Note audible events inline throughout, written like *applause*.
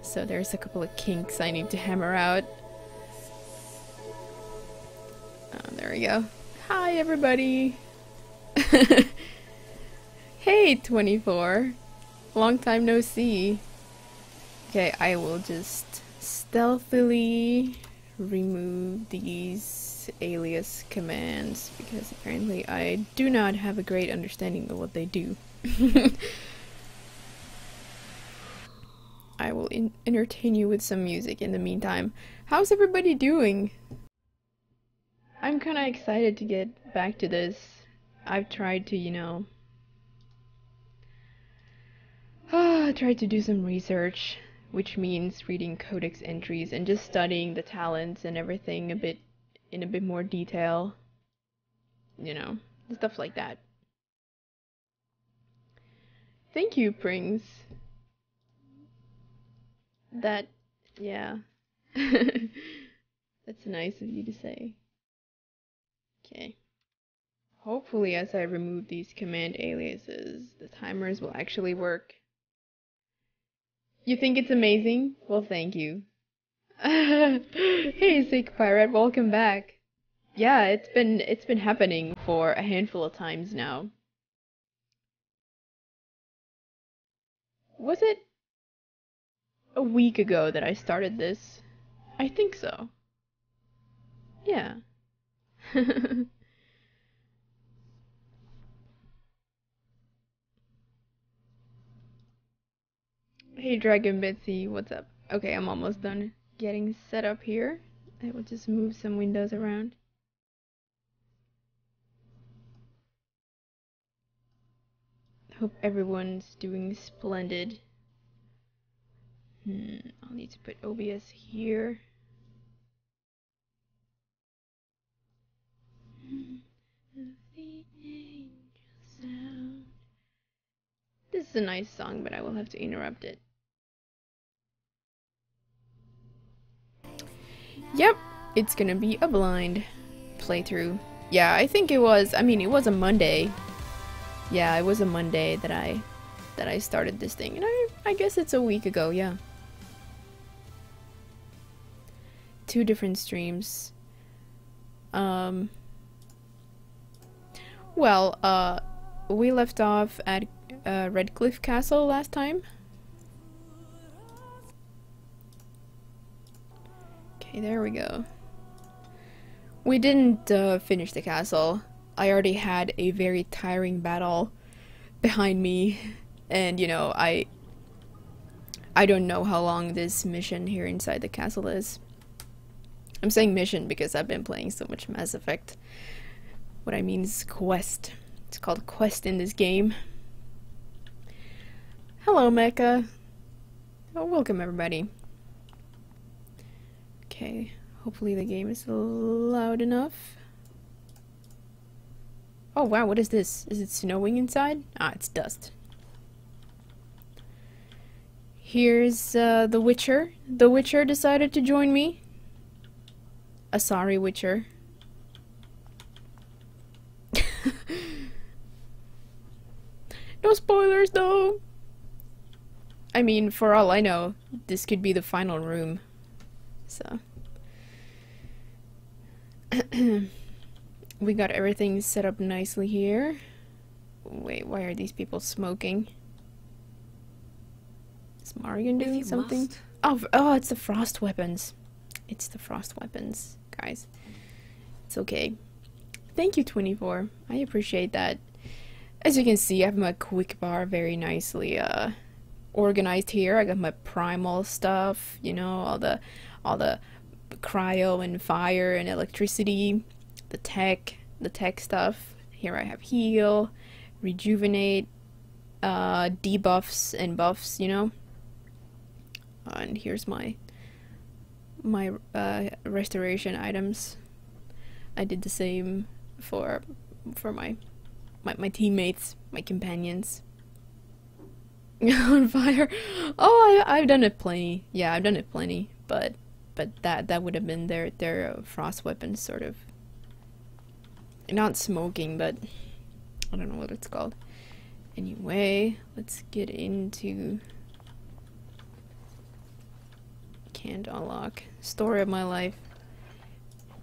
So there's a couple of kinks I need to hammer out. Oh, there we go. Hi, everybody. *laughs* hey, 24. Long time no see. Okay, I will just stealthily remove these alias commands because apparently I do not have a great understanding of what they do. *laughs* I will entertain you with some music in the meantime. How's everybody doing? I'm kind of excited to get back to this. I've tried to, you know, *sighs* I tried to do some research, which means reading codex entries and just studying the talents and everything a bit in a bit more detail. You know, stuff like that. Thank you, Prings. That, yeah. *laughs* That's nice of you to say. Okay. Hopefully as I remove these command aliases, the timers will actually work. You think it's amazing? Well, thank you. *laughs* hey, Sick Pirate, welcome back. Yeah, it's been it's been happening for a handful of times now. Was it a week ago that I started this? I think so. Yeah. *laughs* Hey Dragon Bitsy, what's up? Okay, I'm almost done getting set up here. I will just move some windows around. Hope everyone's doing splendid. Hmm, I'll need to put OBS here. This is a nice song, but I will have to interrupt it. Yep, it's gonna be a blind playthrough. Yeah, I think it was, I mean, it was a Monday. Yeah, it was a Monday that I that I started this thing. And I, I guess it's a week ago, yeah. Two different streams. Um, well, uh, we left off at uh, Redcliffe Castle last time. Okay, there we go. We didn't uh, finish the castle. I already had a very tiring battle behind me, and you know, I I don't know how long this mission here inside the castle is. I'm saying mission because I've been playing so much Mass Effect. What I mean is quest. It's called quest in this game. Hello, Mecha. Oh, welcome everybody. Okay, hopefully the game is loud enough. Oh wow, what is this? Is it snowing inside? Ah, it's dust. Here's uh, the Witcher. The Witcher decided to join me. A sorry Witcher. *laughs* no spoilers though! I mean, for all I know, this could be the final room. So. *clears throat* we got everything set up nicely here. Wait, why are these people smoking? Is Morrigan doing something? Must. Oh, oh, it's the frost weapons. It's the frost weapons, guys. It's okay. Thank you, 24. I appreciate that. As you can see, I have my quick bar very nicely uh, organized here. I got my primal stuff, you know, all the all the cryo and fire and electricity, the tech, the tech stuff. Here I have heal, rejuvenate, uh, debuffs and buffs, you know. and here's my my uh, restoration items. I did the same for for my my, my teammates, my companions. *laughs* on fire. Oh, I, I've done it plenty. Yeah, I've done it plenty, but but that that would have been their their uh, frost weapons sort of not smoking but I don't know what it's called anyway let's get into Can't unlock. Story of my life.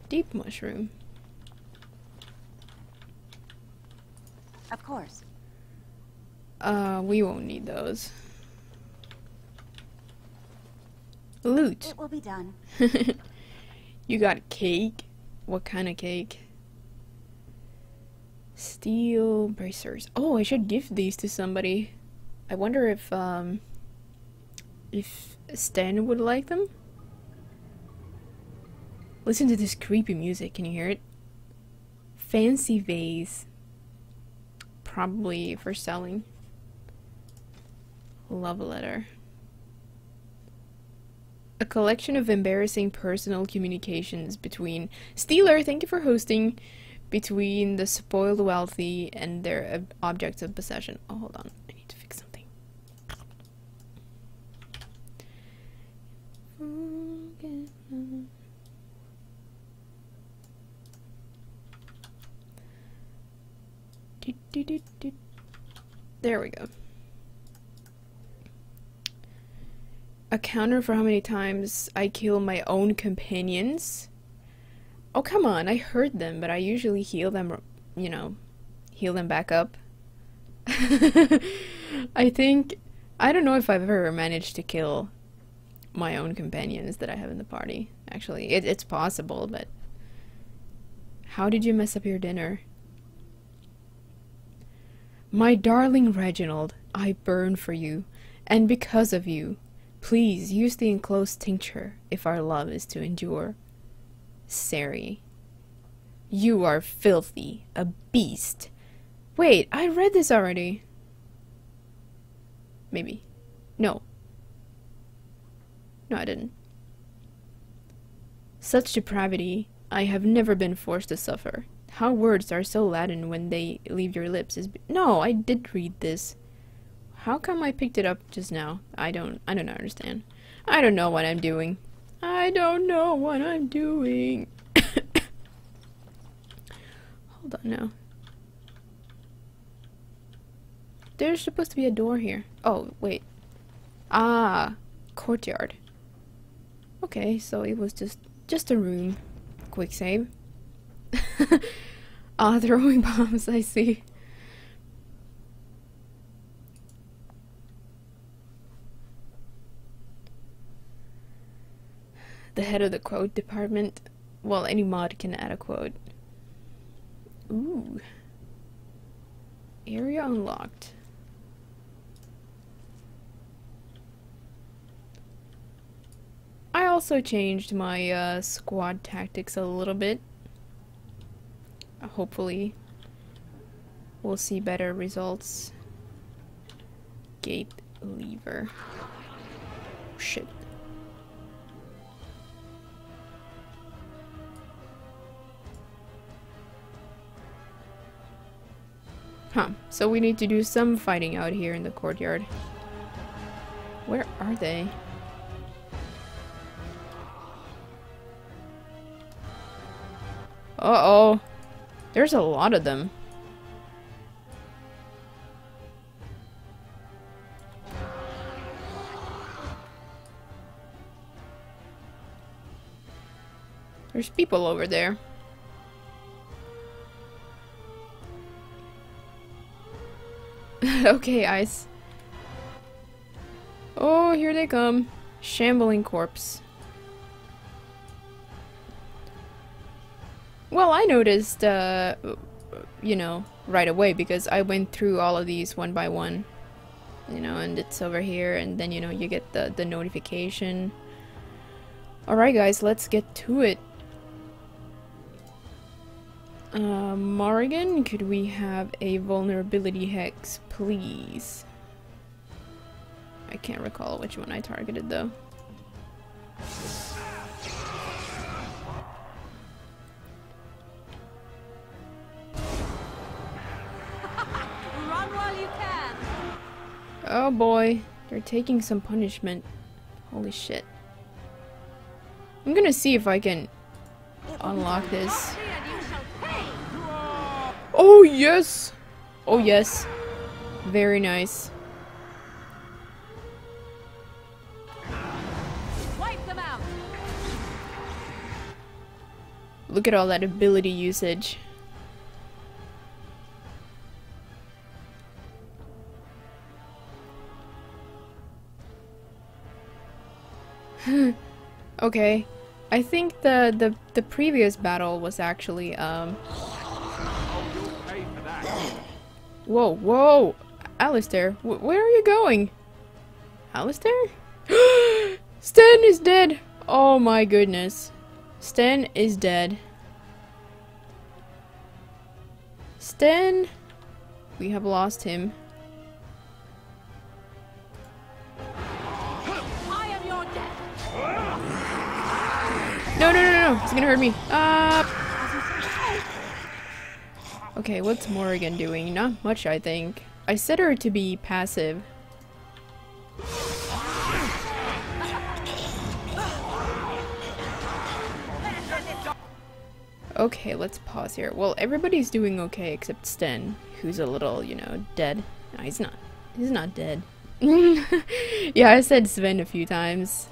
Deep mushroom. Of course. Uh, we won't need those. Loot. It will be done. *laughs* you got cake? What kind of cake? Steel bracers. Oh, I should give these to somebody. I wonder if, um, if Stan would like them? Listen to this creepy music. Can you hear it? Fancy vase. Probably for selling. Love letter. A collection of embarrassing personal communications between Steeler, thank you for hosting, between the spoiled wealthy and their objects of possession. Oh, hold on. I need to fix something. There we go. A counter for how many times I kill my own companions. Oh, come on, I heard them, but I usually heal them, you know, heal them back up. *laughs* I think, I don't know if I've ever managed to kill my own companions that I have in the party. Actually, it, it's possible, but how did you mess up your dinner? My darling Reginald, I burn for you, and because of you. Please use the enclosed tincture if our love is to endure. Sari. You are filthy, a beast. Wait, I read this already. Maybe. No, no, I didn't. Such depravity I have never been forced to suffer. How words are so Latin when they leave your lips is No, I did read this. How come I picked it up just now? I don't I don't understand. I don't know what I'm doing. I don't know what I'm doing. *coughs* Hold on now. There's supposed to be a door here. Oh, wait. Ah, courtyard. Okay, so it was just just a room. Quick save. *laughs* Ah, throwing *laughs* bombs, I see. The head of the quote department. Well, any mod can add a quote. Ooh. Area unlocked. I also changed my uh, squad tactics a little bit. Hopefully, we'll see better results. Gate lever. Oh, shit. Huh, so we need to do some fighting out here in the courtyard. Where are they? Uh-oh. There's a lot of them. There's people over there. *laughs* okay, Ice. Oh, here they come. Shambling corpse. Well, I noticed, uh, you know, right away because I went through all of these one by one. You know, and it's over here, and then, you know, you get the, the notification. Alright, guys, let's get to it. Uh, Morrigan, could we have a vulnerability hex, please? I can't recall which one I targeted, though. Oh boy, they're taking some punishment. Holy shit. I'm gonna see if I can unlock this. Oh yes! Oh yes. Very nice. Look at all that ability usage. Okay. I think the, the the previous battle was actually um Whoa, whoa! Alistair, wh where are you going? Alistair? *gasps* Stan is dead! Oh my goodness. Stan is dead. Stan, we have lost him. No, no, no, no, he's gonna hurt me. Uh, okay, what's Morrigan doing? Not much, I think. I set her to be passive. Okay, let's pause here. Well, everybody's doing okay except Sten, who's a little, you know, dead. No, he's not. He's not dead. *laughs* yeah, I said Sven a few times.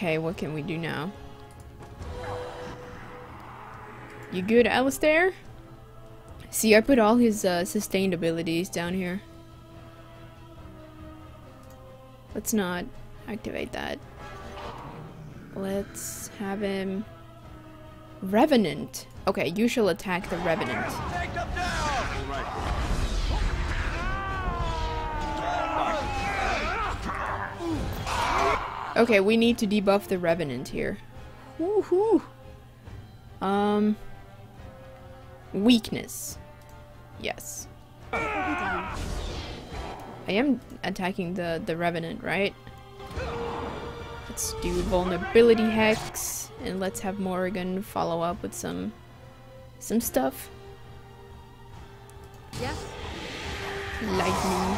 Okay, what can we do now? You good, Alistair? See, I put all his uh, sustained abilities down here. Let's not activate that. Let's have him... Revenant. Okay, you shall attack the Revenant. Okay, we need to debuff the Revenant here. Woohoo! Um... Weakness. Yes. I am attacking the, the Revenant, right? Let's do vulnerability hex and let's have Morrigan follow up with some some stuff. Yes. Lightning.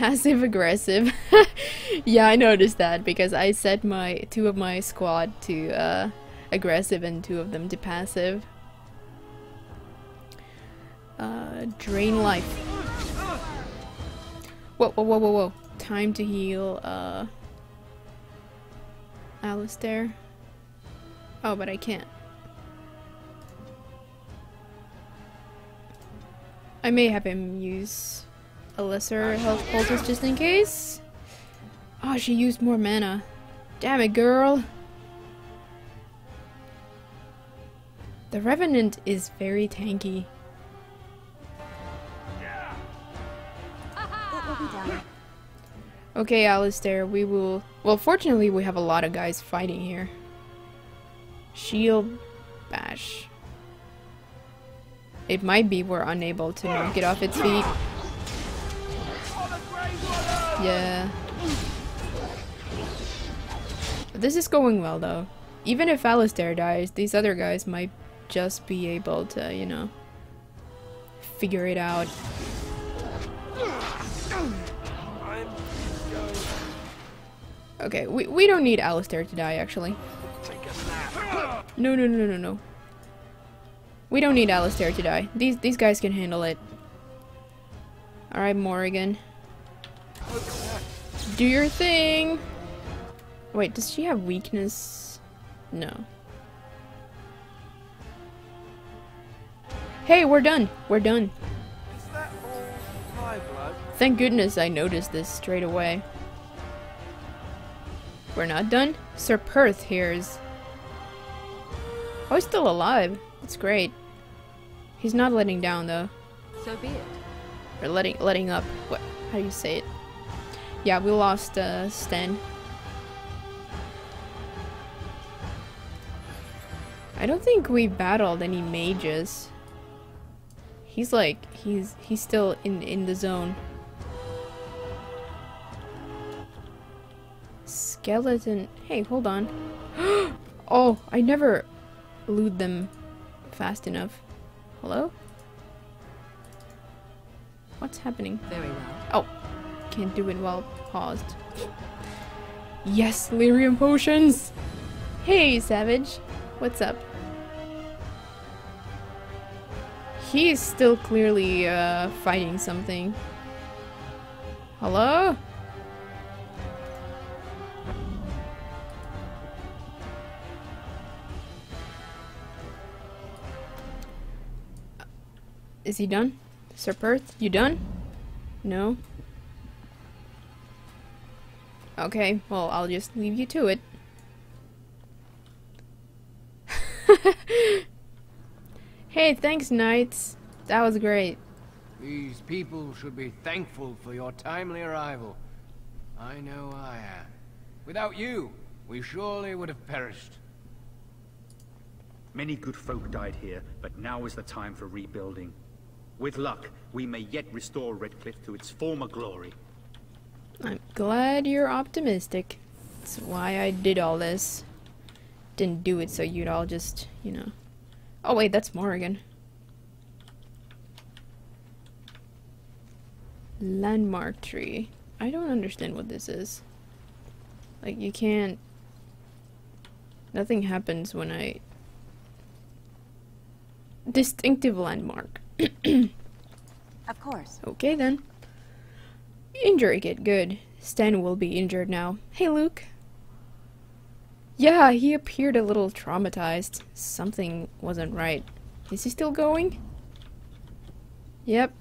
Passive aggressive. *laughs* yeah, I noticed that because I set my two of my squad to uh, aggressive and two of them to passive. Uh, drain life. Whoa, whoa, whoa, whoa, whoa time to heal uh Alistair. Oh, but I can't. I may have him use a lesser health poultice just in case. Oh, she used more mana. Damn it, girl. The Revenant is very tanky. Okay, Alistair, we will... Well, fortunately, we have a lot of guys fighting here. Shield bash. It might be we're unable to it off its feet. Yeah. This is going well, though. Even if Alistair dies, these other guys might just be able to, you know, figure it out. Okay, we, we don't need Alistair to die, actually. No, no, no, no, no. We don't need Alistair to die. These these guys can handle it. Alright, Morrigan. Do your thing! Wait, does she have weakness? No. Hey, we're done! We're done. Thank goodness I noticed this straight away. We're not done? Ser Perth hears. Oh, he's still alive. That's great. He's not letting down though. So be it. Or letting letting up. What? How do you say it? Yeah, we lost uh, Sten. I don't think we battled any mages. He's like he's he's still in in the zone. skeleton. Hey, hold on. *gasps* oh, I never loot them fast enough. Hello? What's happening? Very well. Can't do it while paused. yes, lyrium potions! Hey, Savage. What's up? He is still clearly uh, fighting something. Hello? Is he done? Ser Perth, you done? No? Okay, well, I'll just leave you to it. *laughs* hey, thanks, Knights. That was great. These people should be thankful for your timely arrival. I know I am. Without you, we surely would have perished. Many good folk died here, but now is the time for rebuilding. With luck, we may yet restore Redcliffe to its former glory. I'm glad you're optimistic. That's why I did all this. Didn't do it so you'd all just, you know. Oh wait, that's Morrigan. Landmark tree. I don't understand what this is. Like, you can't... Nothing happens when I... Distinctive landmark. Of course. Okay then. Injury get good. Stan will be injured now. Hey Luke. Yeah, he appeared a little traumatized. Something wasn't right. Is he still going? Yep.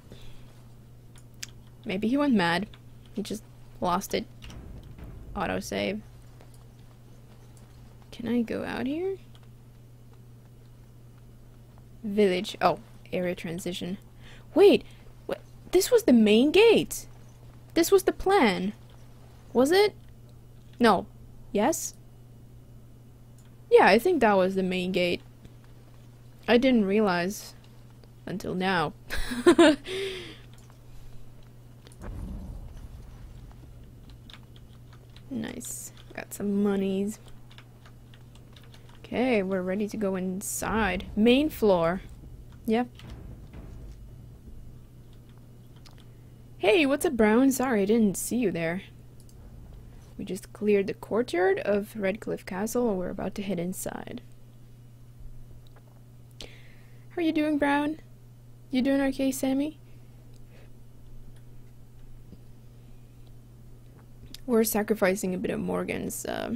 Maybe he went mad. He just lost it. Autosave. Can I go out here? Village. Oh, area transition. Wait, what? This was the main gate. This was the plan. Was it? No. Yes? Yeah, I think that was the main gate. I didn't realize until now. *laughs* nice. Got some monies. Okay, we're ready to go inside. Main floor. Yep. Hey, what's up, Brown? Sorry, I didn't see you there. We just cleared the courtyard of Redcliffe Castle and we're about to head inside. How are you doing, Brown? You doing okay, Sammy? We're sacrificing a bit of Morgan's uh,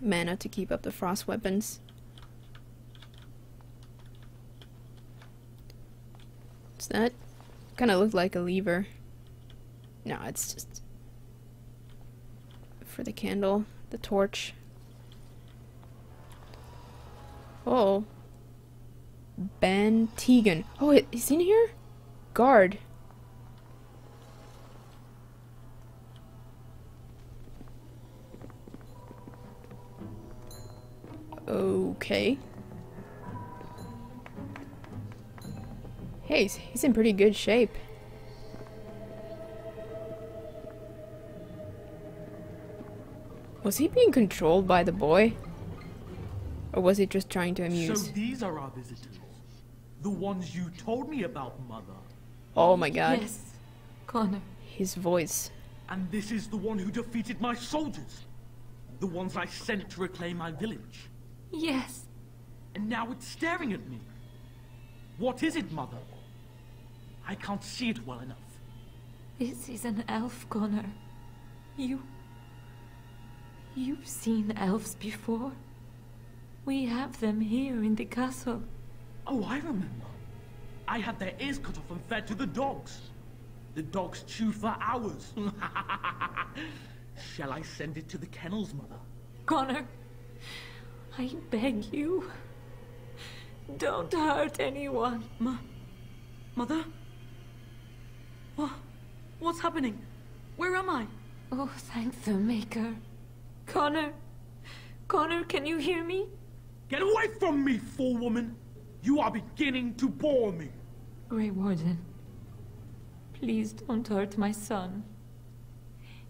mana to keep up the frost weapons. What's that? Kind of looked like a lever. No, it's just for the candle, the torch. Oh. Bann Teagan. Oh, wait, he's in here? Guard. Okay. Hey, he's, he's in pretty good shape. Was he being controlled by the boy? Or was he just trying to amuse? So these are our visitors. The ones you told me about, Mother. Oh my god. Yes, Connor. His voice. And this is the one who defeated my soldiers. The ones I sent to reclaim my village. Yes. And now it's staring at me. What is it, Mother? I can't see it well enough. This is an elf, Connor. You... You've seen elves before. We have them here in the castle. Oh, I remember. I had their ears cut off and fed to the dogs. The dogs chewed for hours. *laughs* Shall I send it to the kennels, Mother? Connor, I beg you. Don't hurt anyone. Ma... Mother? What? What's happening? Where am I? Oh, thank the Maker. Connor! Connor, can you hear me? Get away from me, fool woman! You are beginning to bore me. Grey Warden, please don't hurt my son.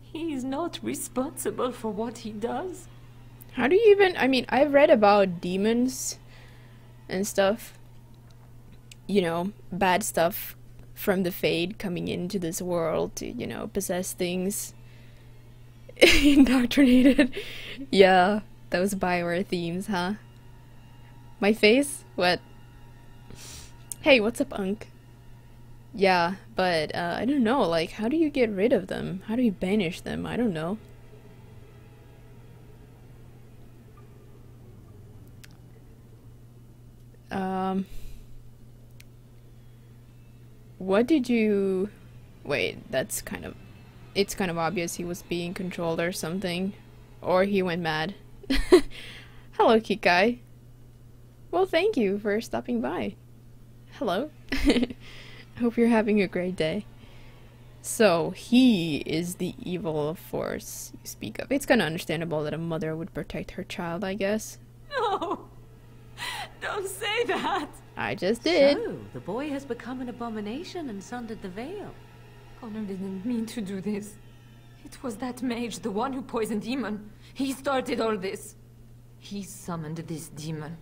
He is not responsible for what he does. How do you even... I mean, I've read about demons and stuff. You know, bad stuff from the Fade coming into this world to, you know, possess things. *laughs* Indoctrinated. yeah, those Bioware themes, huh? My face? What? Hey, what's up, Unk? Yeah, but uh, I don't know, like, how do you get rid of them? How do you banish them? I don't know. Um, what did you... Wait, that's kind of... It's kind of obvious he was being controlled or something. Or he went mad. *laughs* Hello, Kikai. Well, thank you for stopping by. Hello. *laughs* Hope you're having a great day. So, he is the evil force you speak of. It's kind of understandable that a mother would protect her child, I guess. No! *laughs* Don't say that! I just did. So, the boy has become an abomination and sundered the veil. Connor didn't mean to do this. It was that mage, the one who poisoned Eamon. He started all this. He summoned this demon.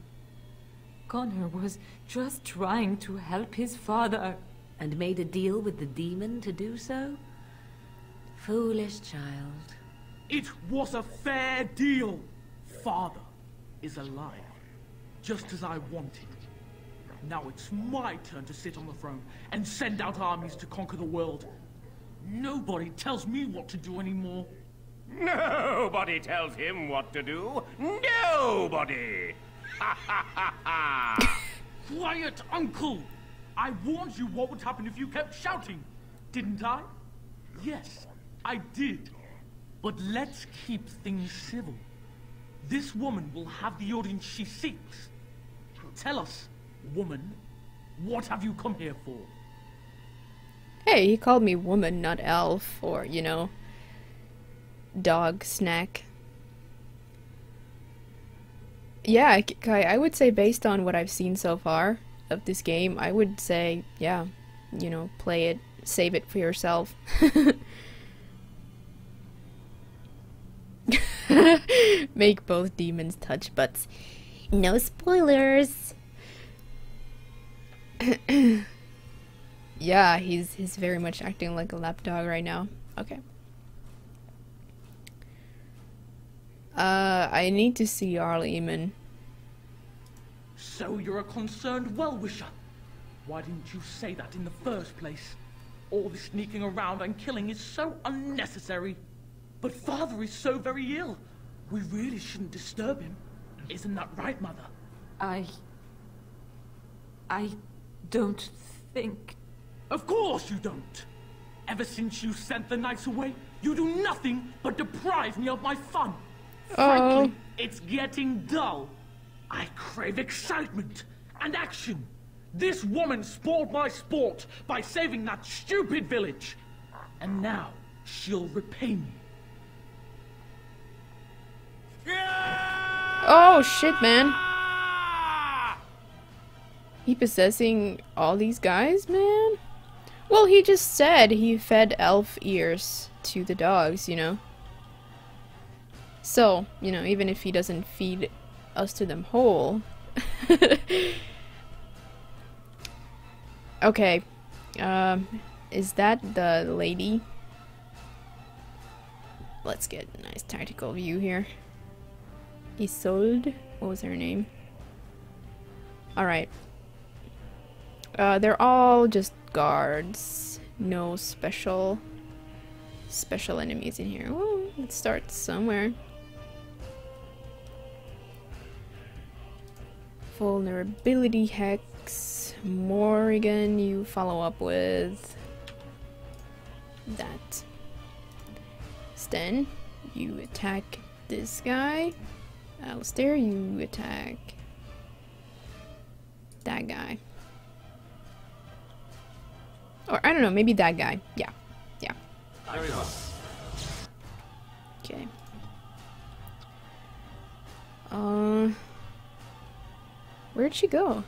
Connor was just trying to help his father. And made a deal with the demon to do so? Foolish child. It was a fair deal. Father is alive, just as I wanted. Now it's my turn to sit on the throne and send out armies to conquer the world. Nobody tells me what to do anymore. Nobody tells him what to do. Nobody! Ha ha ha ha! *laughs* Quiet, Uncle! I warned you what would happen if you kept shouting, didn't I? Yes, I did. But let's keep things civil. This woman will have the audience she seeks. Tell us, woman, what have you come here for? Hey, he called me woman, not elf, or, you know, dog snack. Yeah, Kai, I would say based on what I've seen so far of this game, I would say, yeah, you know, play it, save it for yourself. *laughs* Make both demons touch butts. No spoilers. *clears throat* yeah, he's he's very much acting like a lapdog right now. Okay. Uh, I need to see Jarl Eamon. So you're a concerned well-wisher. Why didn't you say that in the first place? All this sneaking around and killing is so unnecessary. But father is so very ill. We really shouldn't disturb him. Isn't that right, mother? I... I don't think... Of course you don't! Ever since you sent the knights away, you do nothing but deprive me of my fun. Frankly, Oh. it's getting dull. I crave excitement and action. This woman spoiled my sport by saving that stupid village. And now she'll repay me. Oh shit, man. He possessing all these guys, man? Well, he just said he fed elf ears to the dogs, you know? So, you know, even if he doesn't feed us to them whole. *laughs* okay. Um, is that the lady? Let's get a nice tactical view here. Isolde? What was her name? Alright. Uh, they're all just guards. No special special enemies in here. Well, let's start somewhere. Vulnerability hex. Morrigan, you follow up with that. Sten, you attack this guy. Alistair, you attack that guy. Or I don't know, maybe that guy. Yeah. Yeah. Okay. Uh Where'd she go?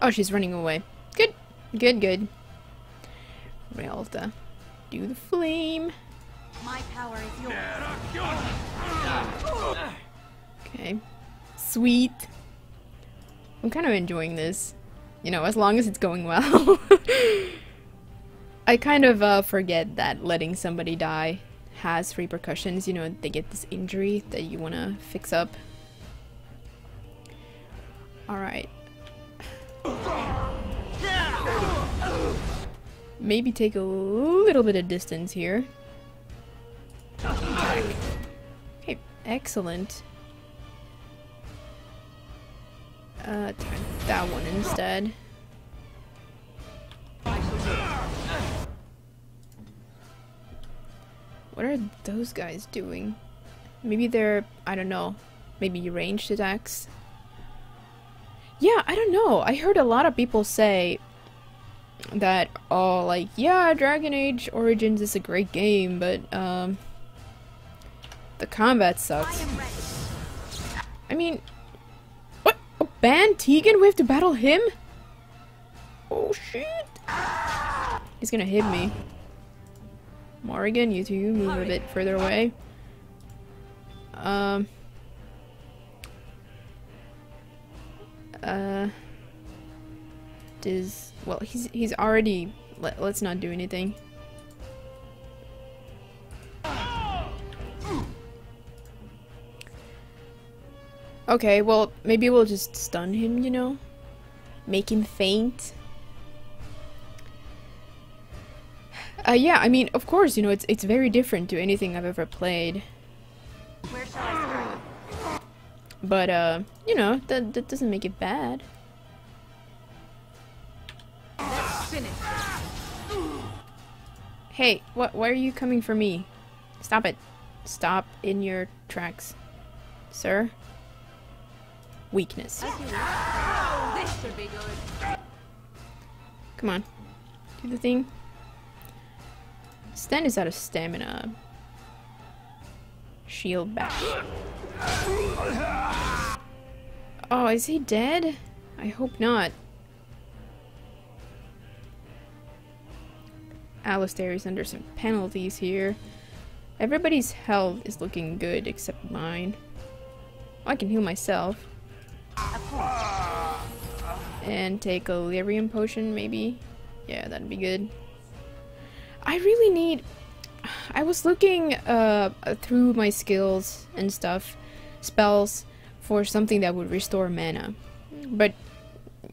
Oh, she's running away. Good. Good, good. Realta. Do the flame. My power is yours. Okay. Sweet. I'm kind of enjoying this. You know, as long as it's going well. *laughs* I kind of uh, forget that letting somebody die has repercussions. You know, they get this injury that you want to fix up. Alright. Maybe take a little bit of distance here. Okay, excellent. Uh, that one instead. What are those guys doing? Maybe they're, I don't know, maybe ranged attacks? Yeah, I don't know. I heard a lot of people say that, oh, like, yeah, Dragon Age Origins is a great game, but, um, the combat sucks. I mean, Bann Teagan? We have to battle him? Oh, shit. He's gonna hit me. Morrigan, you two move a bit further away. Um. Uh. Does well? He's he's already. Let, let's not do anything. Okay, well, maybe we'll just stun him, you know? Make him faint. Uh, yeah, I mean, of course, you know, it's it's very different to anything I've ever played. Where shall I start? But, uh, you know, that, that doesn't make it bad. Hey, what? Why are you coming for me? Stop it. Stop in your tracks. Sir? Weakness. This should be good. Come on. Do the thing. Sten is out of stamina. Shield back. Oh, is he dead? I hope not. Alistair is under some penalties here. Everybody's health is looking good except mine. I can heal myself. And take a lyrium potion, maybe? Yeah, that'd be good. I really need... *sighs* I was looking uh, through my skills and stuff, spells, for something that would restore mana. But,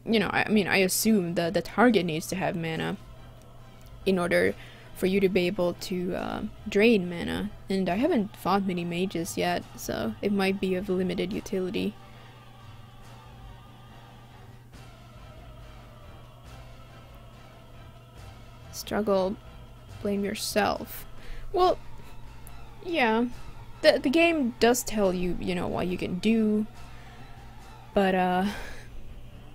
you know, I, I mean, I assume the, the target needs to have mana in order for you to be able to uh, drain mana. And I haven't fought many mages yet, so it might be of limited utility. Struggle, blame yourself. Well, yeah, the the game does tell you, you know, what you can do, but uh,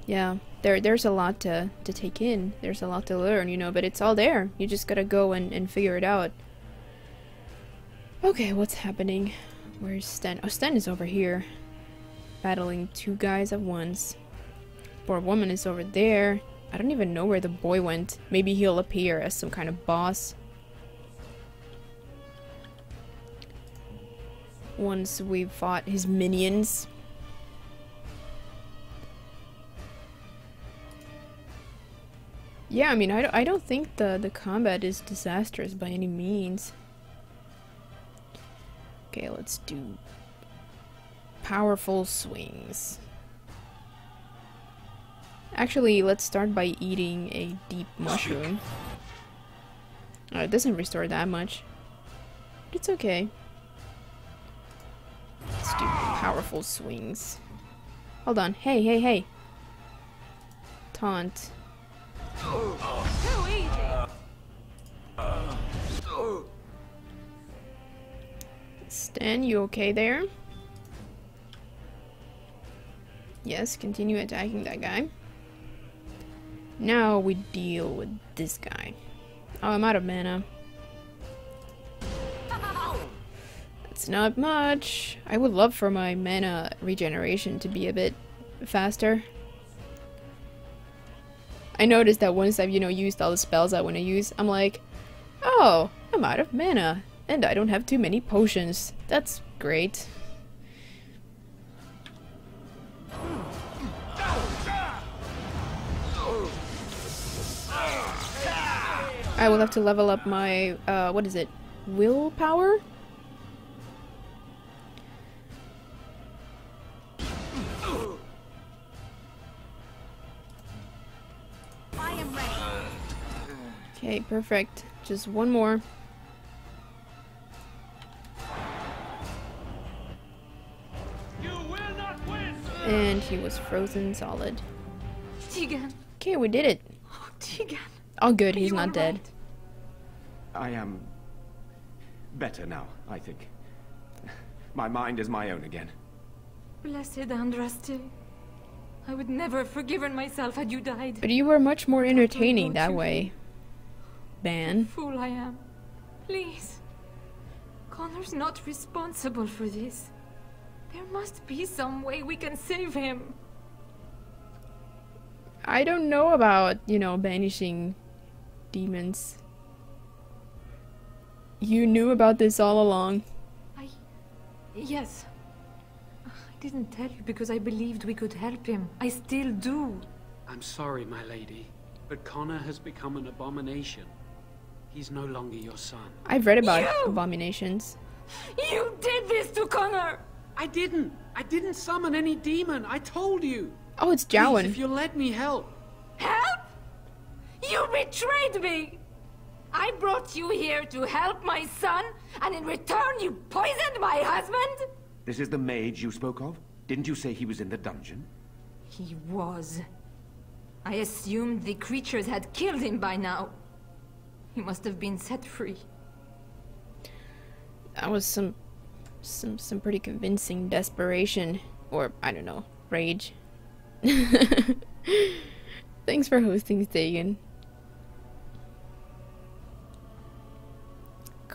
yeah, there there's a lot to to take in. There's a lot to learn, you know, but it's all there. You just gotta go and and figure it out. Okay, what's happening? Where's Sten? Oh, Sten is over here, battling two guys at once. Poor woman is over there. I don't even know where the boy went. Maybe he'll appear as some kind of boss. Once we've fought his minions. Yeah, I mean, I, I don't think the, the combat is disastrous by any means. Okay, let's do powerful swings. Actually, let's start by eating a deep mushroom. Oh, it doesn't restore that much. But it's okay. Let's do powerful swings. Hold on. Hey, hey, hey. Taunt. Easy. Stan, you okay there? Yes, continue attacking that guy. Now we deal with this guy. Oh, I'm out of mana. That's not much. I would love for my mana regeneration to be a bit faster. I noticed that once I've, you know, used all the spells I want to use, I'm like, oh, I'm out of mana. And I don't have too many potions. That's great. I will have to level up my, uh, what is it? Willpower? I am ready. Okay, perfect. Just one more. And he was frozen solid. Teagan. Okay, we did it. Oh, Teagan. Oh good, he's not dead. I am better now, I think. My mind is my own again. Blessed Andraste. I would never have forgiven myself had you died. But you were much more entertaining that way. Ban. Fool I am. Please. Connor's not responsible for this. There must be some way we can save him. I don't know about, you know, banishing demons. You knew about this all along. I. Yes. I didn't tell you because I believed we could help him. I still do. I'm sorry, my lady, but Connor has become an abomination. He's no longer your son. I've read about You! abominations. You did this to Connor! I didn't. I didn't summon any demon. I told you. Oh, it's Please, if you let me help. Help? You betrayed me! I brought you here to help my son, and in return you poisoned my husband? This is the mage you spoke of? Didn't you say he was in the dungeon? He was. I assumed the creatures had killed him by now. He must have been set free. That was some, some, some pretty convincing desperation, or I don't know, rage. *laughs* Thanks for hosting, Stegan.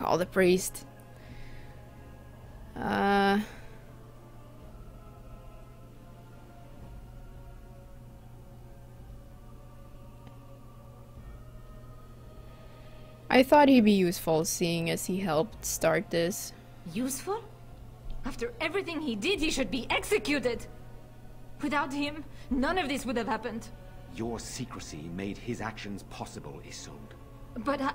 Call the priest. Uh. I thought he'd be useful, seeing as he helped start this. Useful? After everything he did, he should be executed! Without him, none of this would have happened. Your secrecy made his actions possible, Isolde. But I...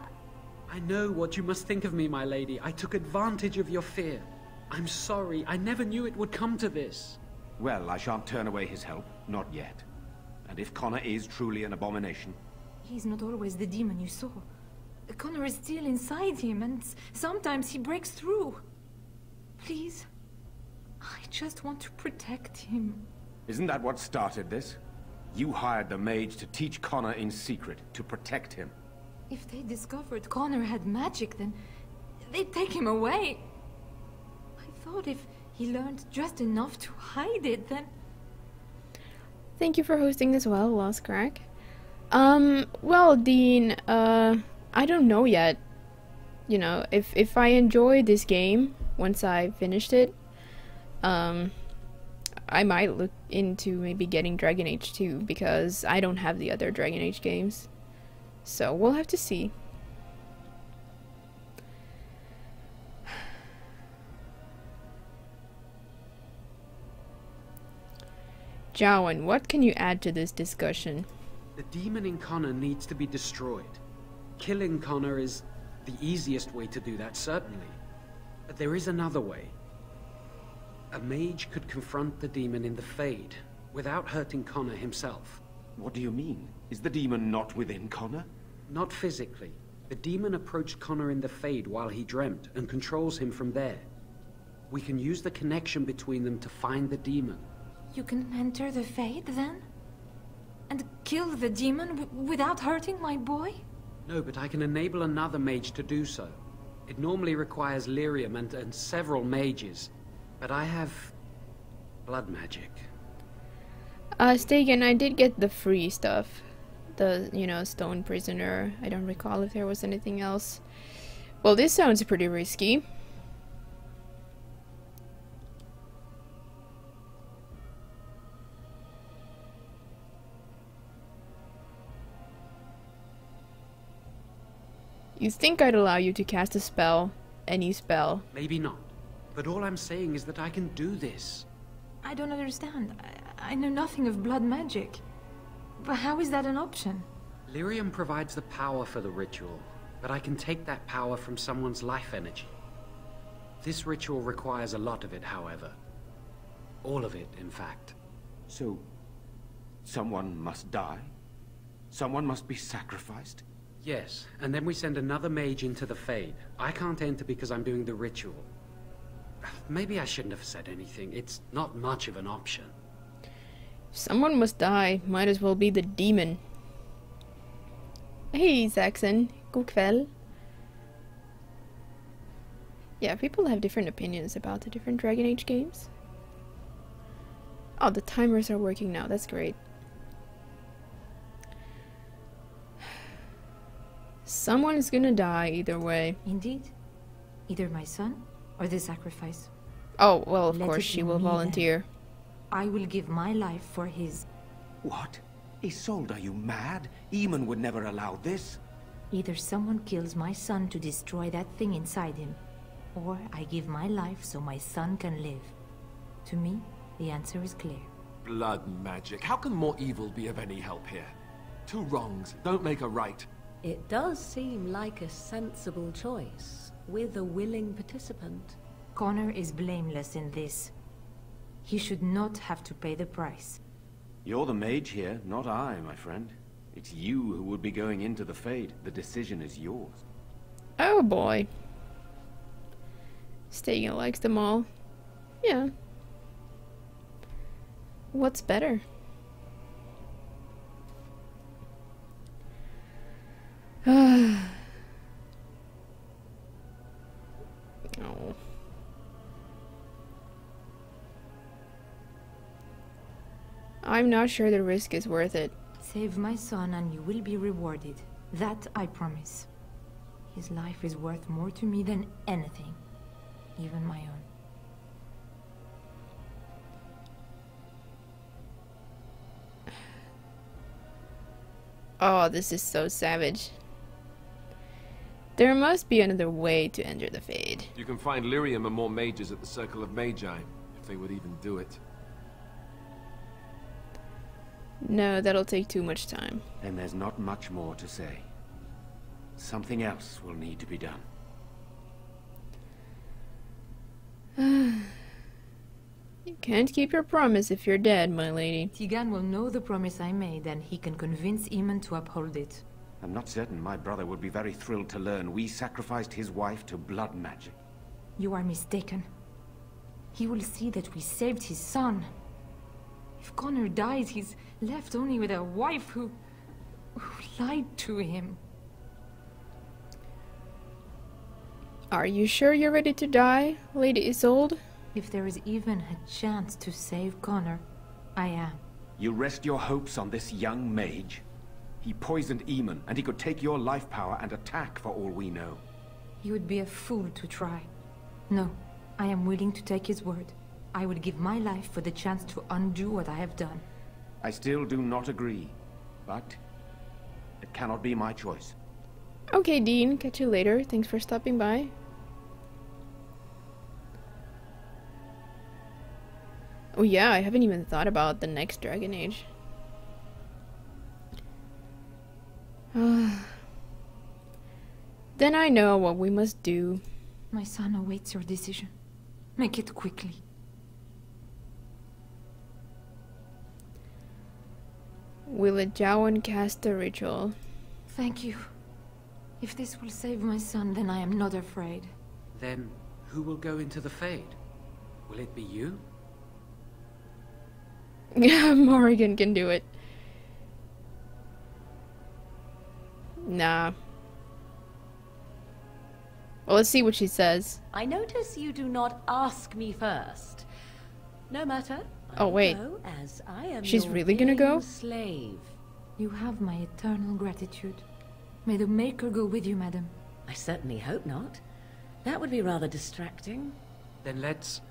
I know what you must think of me, my lady. I took advantage of your fear. I'm sorry. I never knew it would come to this. Well, I shan't turn away his help. Not yet. And if Connor is truly an abomination, He's not always the demon you saw. Connor is still inside him, and sometimes he breaks through. Please. I just want to protect him. isn't that what started this? You hired the mage to teach Connor in secret, to protect him. If they discovered Connor had magic, then they'd take him away. I thought if he learned just enough to hide it, then Thank you for hosting as well, Lost Crack. Um, well, Dean, uh, I don't know yet. You know, if if I enjoy this game once I finished it, um, I might look into maybe getting Dragon Age 2 because I don't have the other Dragon Age games. So we'll have to see. Jowan, what can you add to this discussion? The demon in Connor needs to be destroyed. Killing Connor is the easiest way to do that, certainly. But there is another way. A mage could confront the demon in the Fade without hurting Connor himself. What do you mean? Is the demon not within Connor? Not physically. The demon approached Connor in the Fade while he dreamt and controls him from there. We can use the connection between them to find the demon. you can enter the Fade then? And kill the demon w- without hurting my boy? No, but I can enable another mage to do so. It normally requires lyrium and, and several mages. But I have... blood magic. Uh, Stegan, I did get the free stuff. The, you know, Stone Prisoner. I don't recall if there was anything else. Well, this sounds pretty risky. You think I'd allow you to cast a spell, any spell. Maybe not. But all I'm saying is that I can do this. I don't understand. I, I know nothing of blood magic. But how is that an option? Lyrium provides the power for the ritual, but I can take that power from someone's life energy. This ritual requires a lot of it, however. All of it, in fact. So, someone must die? Someone must be sacrificed? Yes, and then we send another mage into the Fade. I can't enter because I'm doing the ritual. Maybe I shouldn't have said anything. It's not much of an option. Someone must die. Might as well be the demon. Hey, Saxon. God kväll. Yeah, people have different opinions about the different Dragon Age games. Oh, the timers are working now. That's great. Someone is gonna die either way. Indeed. Either my son or the sacrifice. Oh, well, of Let course she will volunteer. I will give my life for his. What? Isolde, are you mad? Eamon would never allow this. Either someone kills my son to destroy that thing inside him, or I give my life so my son can live. To me, the answer is clear. Blood magic. How can more evil be of any help here? Two wrongs don't make a right. It does seem like a sensible choice, with a willing participant. Connor is blameless in this. He should not have to pay the price. You're the mage here, not I, my friend. It's you who would be going into the Fade. The decision is yours. Oh boy. Stegen likes them all. Yeah. What's better? *sighs* oh. I'm not sure the risk is worth it. Save my son and you will be rewarded. That I promise. His life is worth more to me than anything. Even my own. Oh, this is so savage. There must be another way to enter the Fade. You can find Lyrium and more mages at the Circle of Magi, if they would even do it. No, that'll take too much time. Then there's not much more to say. Something else will need to be done. *sighs* you can't keep your promise if you're dead, my lady. Teagan will know the promise I made and he can convince Eamon to uphold it. I'm not certain my brother would be very thrilled to learn we sacrificed his wife to blood magic. You are mistaken. He will see that we saved his son. If Connor dies, he's left only with a wife who... who lied to him. Are you sure you're ready to die, Lady Isolde? If there is even a chance to save Connor, I am. You rest your hopes on this young mage? He poisoned Eamon, and he could take your life power and attack for all we know. You would be a fool to try. No, I am willing to take his word. I would give my life for the chance to undo what I have done. I still do not agree, but it cannot be my choice. Okay, Dean, catch you later. Thanks for stopping by. Oh yeah, I haven't even thought about the next Dragon Age. *sighs* then I know what we must do. My son awaits your decision. Make it quickly. Will a Jowan cast the ritual? Thank you. If this will save my son, then I am not afraid. Then who will go into the Fade? Will it be you? Yeah, *laughs* Morrigan can do it. Nah. Well, let's see what she says. I notice you do not ask me first. No matter. Oh, I Oh, wait. as I am She's really gonna go? Slave. You have my eternal gratitude. May the Maker go with you, madam. I certainly hope not. That would be rather distracting. Then let's...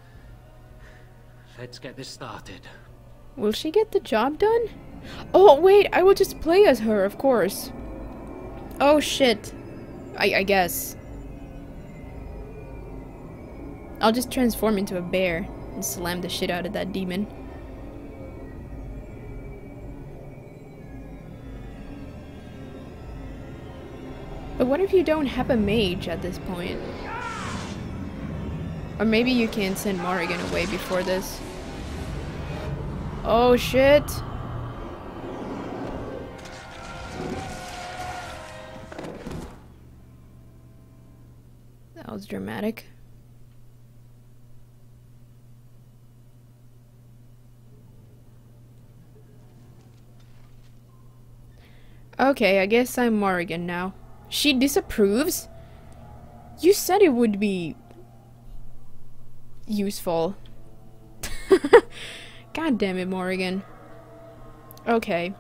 Let's get this started. Will she get the job done? Oh, wait, I will just play as her, of course. Oh, shit. I, I guess. I'll just transform into a bear and slam the shit out of that demon. But what if you don't have a mage at this point? Or maybe you can send Morrigan away before this. Oh shit! That was dramatic. Okay, I guess I'm Morrigan now. She disapproves? You said it would be useful. *laughs* God damn it, Morrigan. Okay.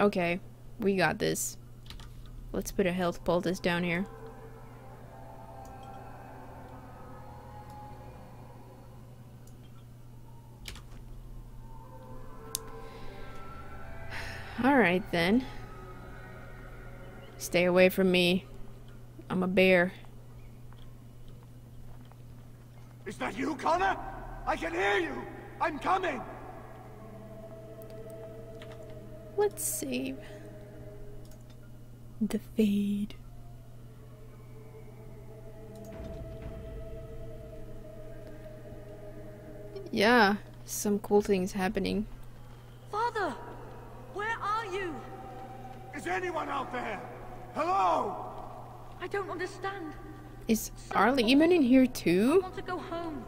Okay. We got this. Let's put a health poultice down here. *sighs* Alright then. Stay away from me. I'm a bear. Is that you, Connor? I can hear you! I'm coming! Let's save. The fade. Yeah, some cool things happening. Father! Where are you? Is anyone out there? Hello? I don't understand. Is Arlie even in here too? I too? want to go home.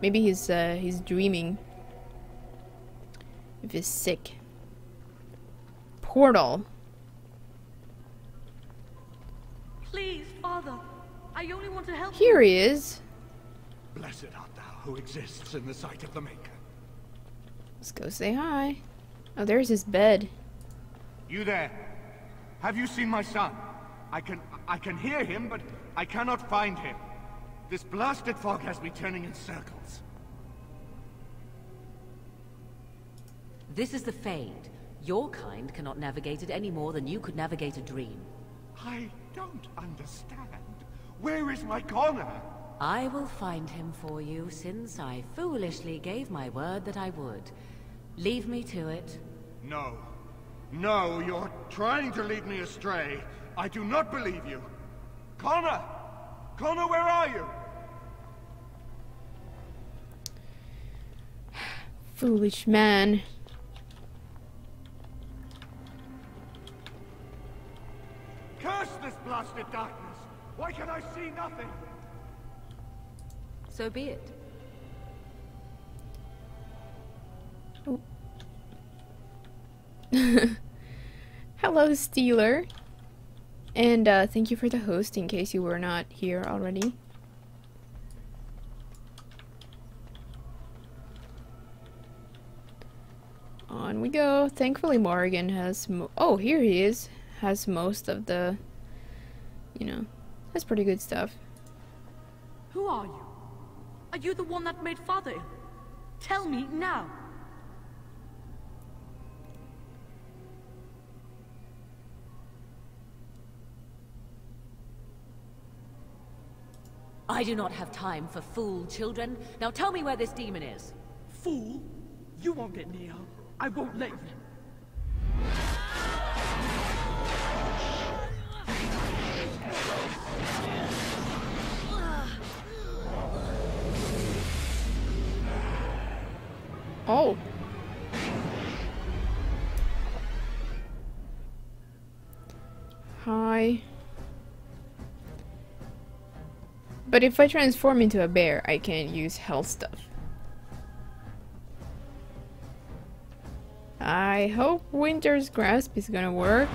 Maybe he's uh he's dreaming. If he's sick. Portal. Please, Father. I only want to help Here he is. Blessed art thou who exists in the sight of the Maker. Let's go say hi. Oh, there's his bed. You there? Have you seen my son? I can I can hear him, but I cannot find him. This blasted fog has me turning in circles. This is the Fade. Your kind cannot navigate it any more than you could navigate a dream. I don't understand. Where is my Connor? I will find him for you, since I foolishly gave my word that I would. Leave me to it. No. No, you're trying to lead me astray. I do not believe you. Connor! Connor, where are you? *sighs* Foolish man. Curse this blasted darkness! Why can I see nothing? So be it. *laughs* Hello, Steeler. And uh, thank you for the host in case you were not here already. On we go. Thankfully, Morrigan has. Oh, here he is. Has most of the. You know, has pretty good stuff. Who are you? Are you the one that made Father ill? Tell me now. I do not have time for fool children. Now tell me where this demon is. Fool! You won't get near. I won't let you. Oh. Hi. But if I transform into a bear, I can't use health stuff. I hope Winter's Grasp is gonna work.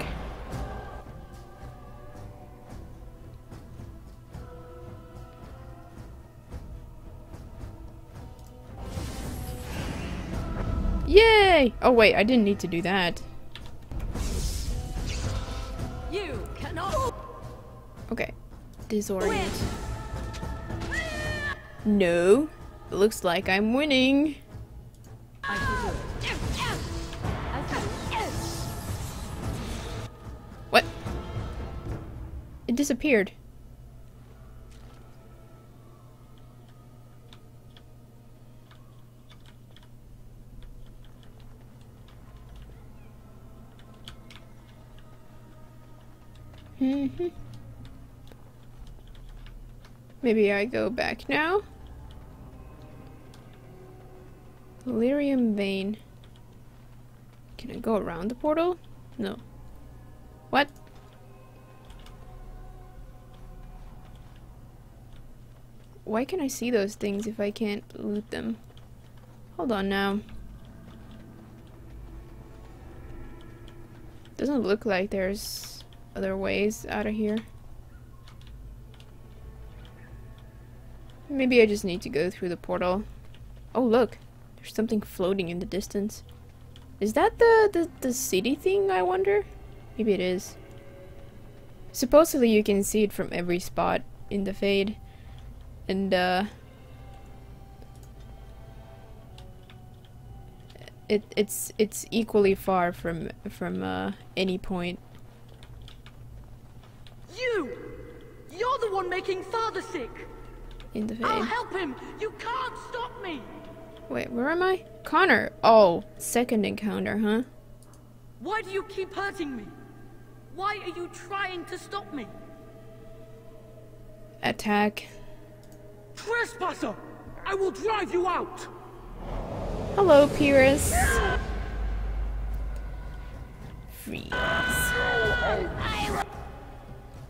Yay! Oh wait, I didn't need to do that. You cannot. Okay. Disorient. No. It looks like I'm winning. What? It disappeared. hmm Maybe I go back now. Lyrium vein. Can I go around the portal? No. What? Why can I see those things if I can't loot them? Hold on now. Doesn't look like there's other ways out of here. Maybe I just need to go through the portal. Oh, look. There's something floating in the distance. Is that the, the, the city thing, I wonder? Maybe it is. Supposedly you can see it from every spot in the Fade. And, uh... It, it's it's equally far from from uh, any point. You! You're the one making father sick! In the I'll help him! You can't stop me! Wait, where am I? Connor! Oh, second encounter, huh? Why do you keep hurting me? Why are you trying to stop me? Attack. Trespasser! I will drive you out! Hello, Pyrrhus. Freeze. I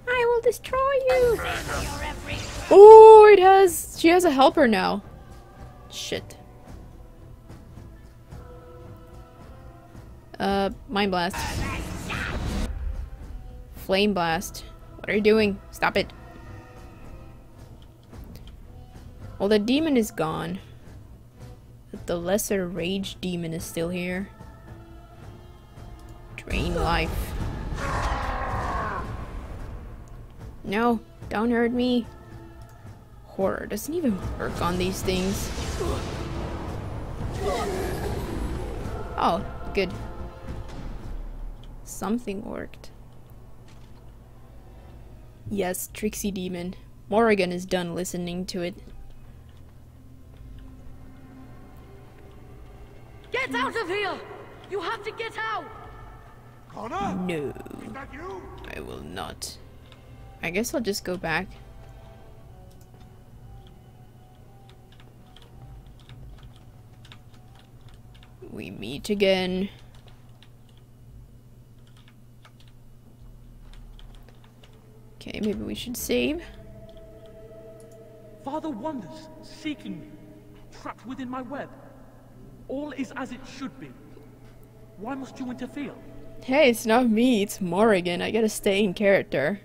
will destroy you. Oh, it has. She has a helper now. Shit. Uh, Mind Blast. Flame Blast. What are you doing? Stop it. Well, the demon is gone. But the lesser rage demon is still here. Drain life. No, don't hurt me. Horror doesn't even work on these things. Oh, good. Something worked. Yes, Trixie Demon. Morrigan is done listening to it. Get out of here! You have to get out! Connor? No. Is that you? I will not. I guess I'll just go back. We meet again. Okay, maybe we should save. Father wanders, seeking me, trapped within my web. All is as it should be. Why must you interfere? Hey, it's not me, it's Morrigan. I gotta stay in character.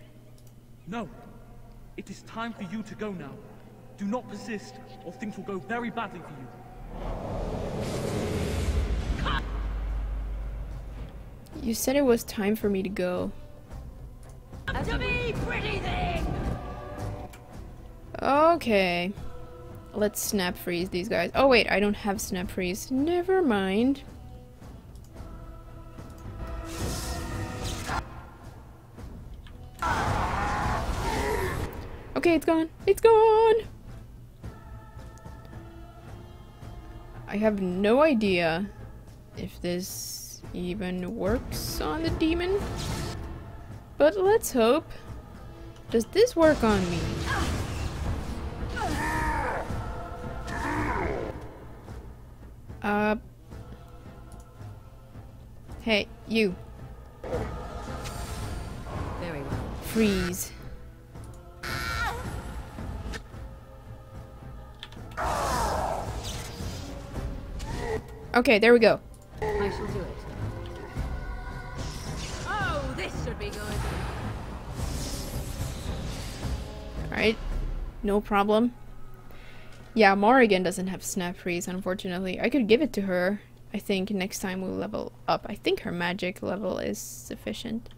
No. It is time for you to go now. Do not persist, or things will go very badly for you. You said it was time for me to go. Okay. Let's snap freeze these guys. Oh wait, I don't have snap freeze. Never mind. Okay, it's gone. It's gone! I have no idea if this even works on the demon. But let's hope. Does this work on me? Uh. Hey, you. Very well. Freeze. Okay, there we go. I shall do it. Oh, this should be good. Alright. No problem. Yeah, Morrigan doesn't have snap freeze, unfortunately. I could give it to her. I think next time we'll level up. I think her magic level is sufficient.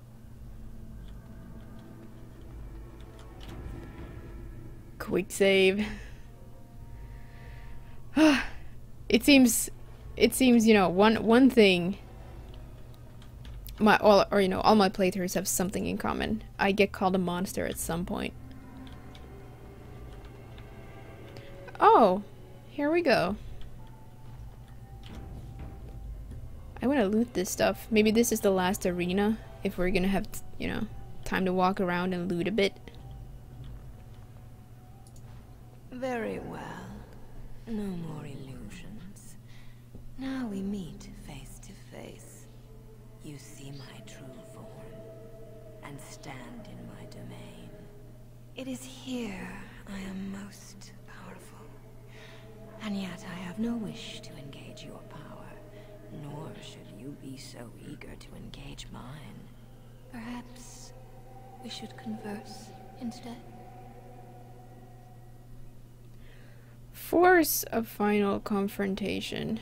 Quick save. *sighs* it seems it seems, you know, one one thing my all or you know, all my playthroughs have something in common. I get called a monster at some point. Oh, here we go. I want to loot this stuff. Maybe this is the last arena if we're gonna have, you know, time to walk around and loot a bit. Very well. No more illusions. Now we meet face to face. You see my true form and stand in my domain. It is here I am most powerful. And yet I have no wish to engage your power, nor should you be so eager to engage mine. Perhaps we should converse instead. Force a final confrontation.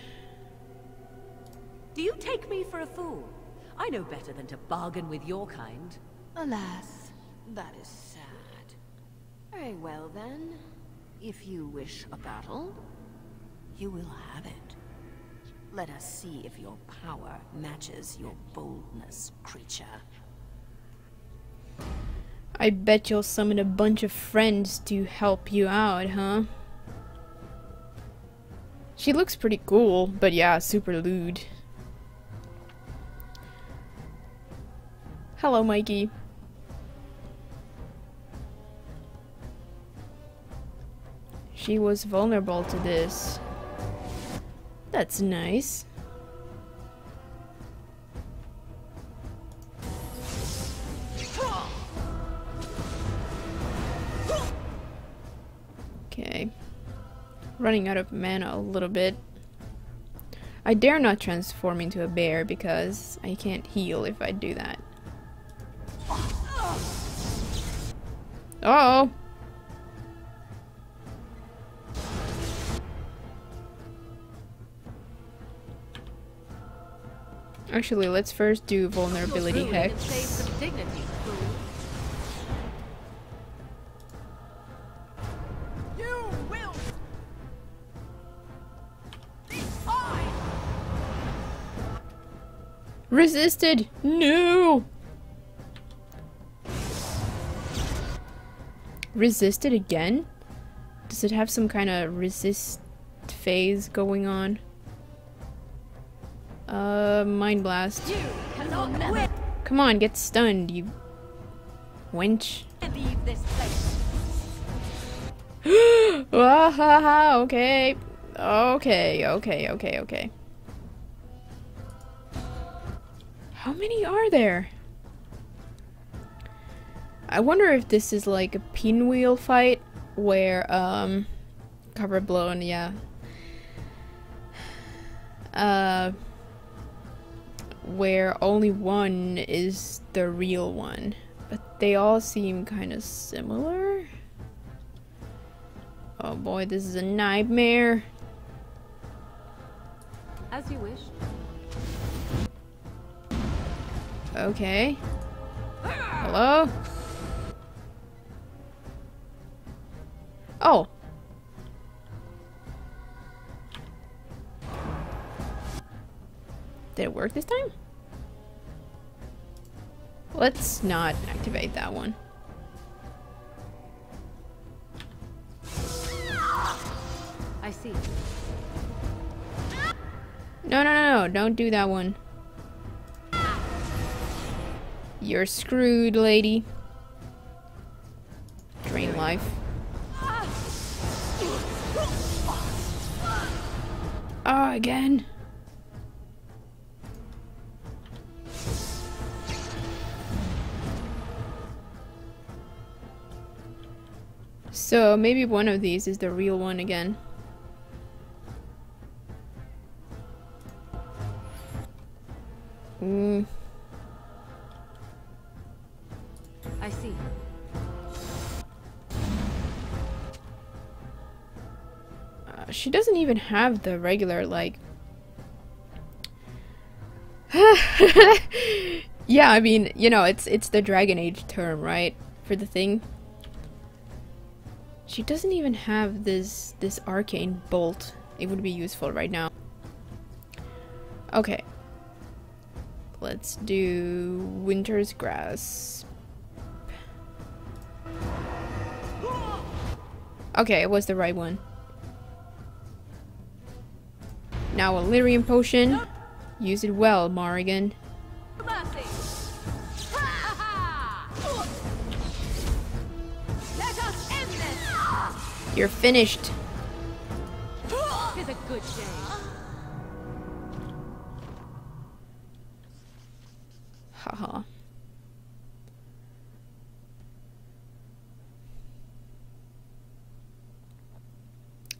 Do you take me for a fool? I know better than to bargain with your kind. Alas, that is sad. Very well then. If you wish a battle, you will have it. Let us see if your power matches your boldness, creature. I bet you'll summon a bunch of friends to help you out, huh? She looks pretty cool, but yeah, super lewd. Hello, Mikey. She was vulnerable to this. That's nice. Okay. Running out of mana a little bit. I dare not transform into a bear because I can't heal if I do that. Uh oh! Actually, let's first do vulnerability hex. Resisted! No! Resisted again? Does it have some kind of resist phase going on? Uh, Mind Blast. Come on, get stunned, you wench. Leave this place. *gasps* Wahaha, okay. Okay, okay, okay, okay. How many are there? I wonder if this is like a pinwheel fight where, um, cover blown, yeah. *sighs* Uh, where only one is the real one, but they all seem kind of similar. Oh boy, this is a nightmare. As you wish. Okay. Ah! Hello? Oh. Did it work this time? Let's not activate that one. I see. No, no, no, no, don't do that one. You're screwed, lady. Drain life. Ah, again. So maybe one of these is the real one again. Mm. I see. Uh, she doesn't even have the regular, like... *laughs* yeah, I mean, you know, it's it's the Dragon Age term, right? For the thing. She doesn't even have this this arcane bolt. It would be useful right now. Okay. Let's do Winter's Grasp. Okay, it was the right one. Now a Lyrium potion. Use it well, Morrigan. You're finished. Tis a good day. Haha.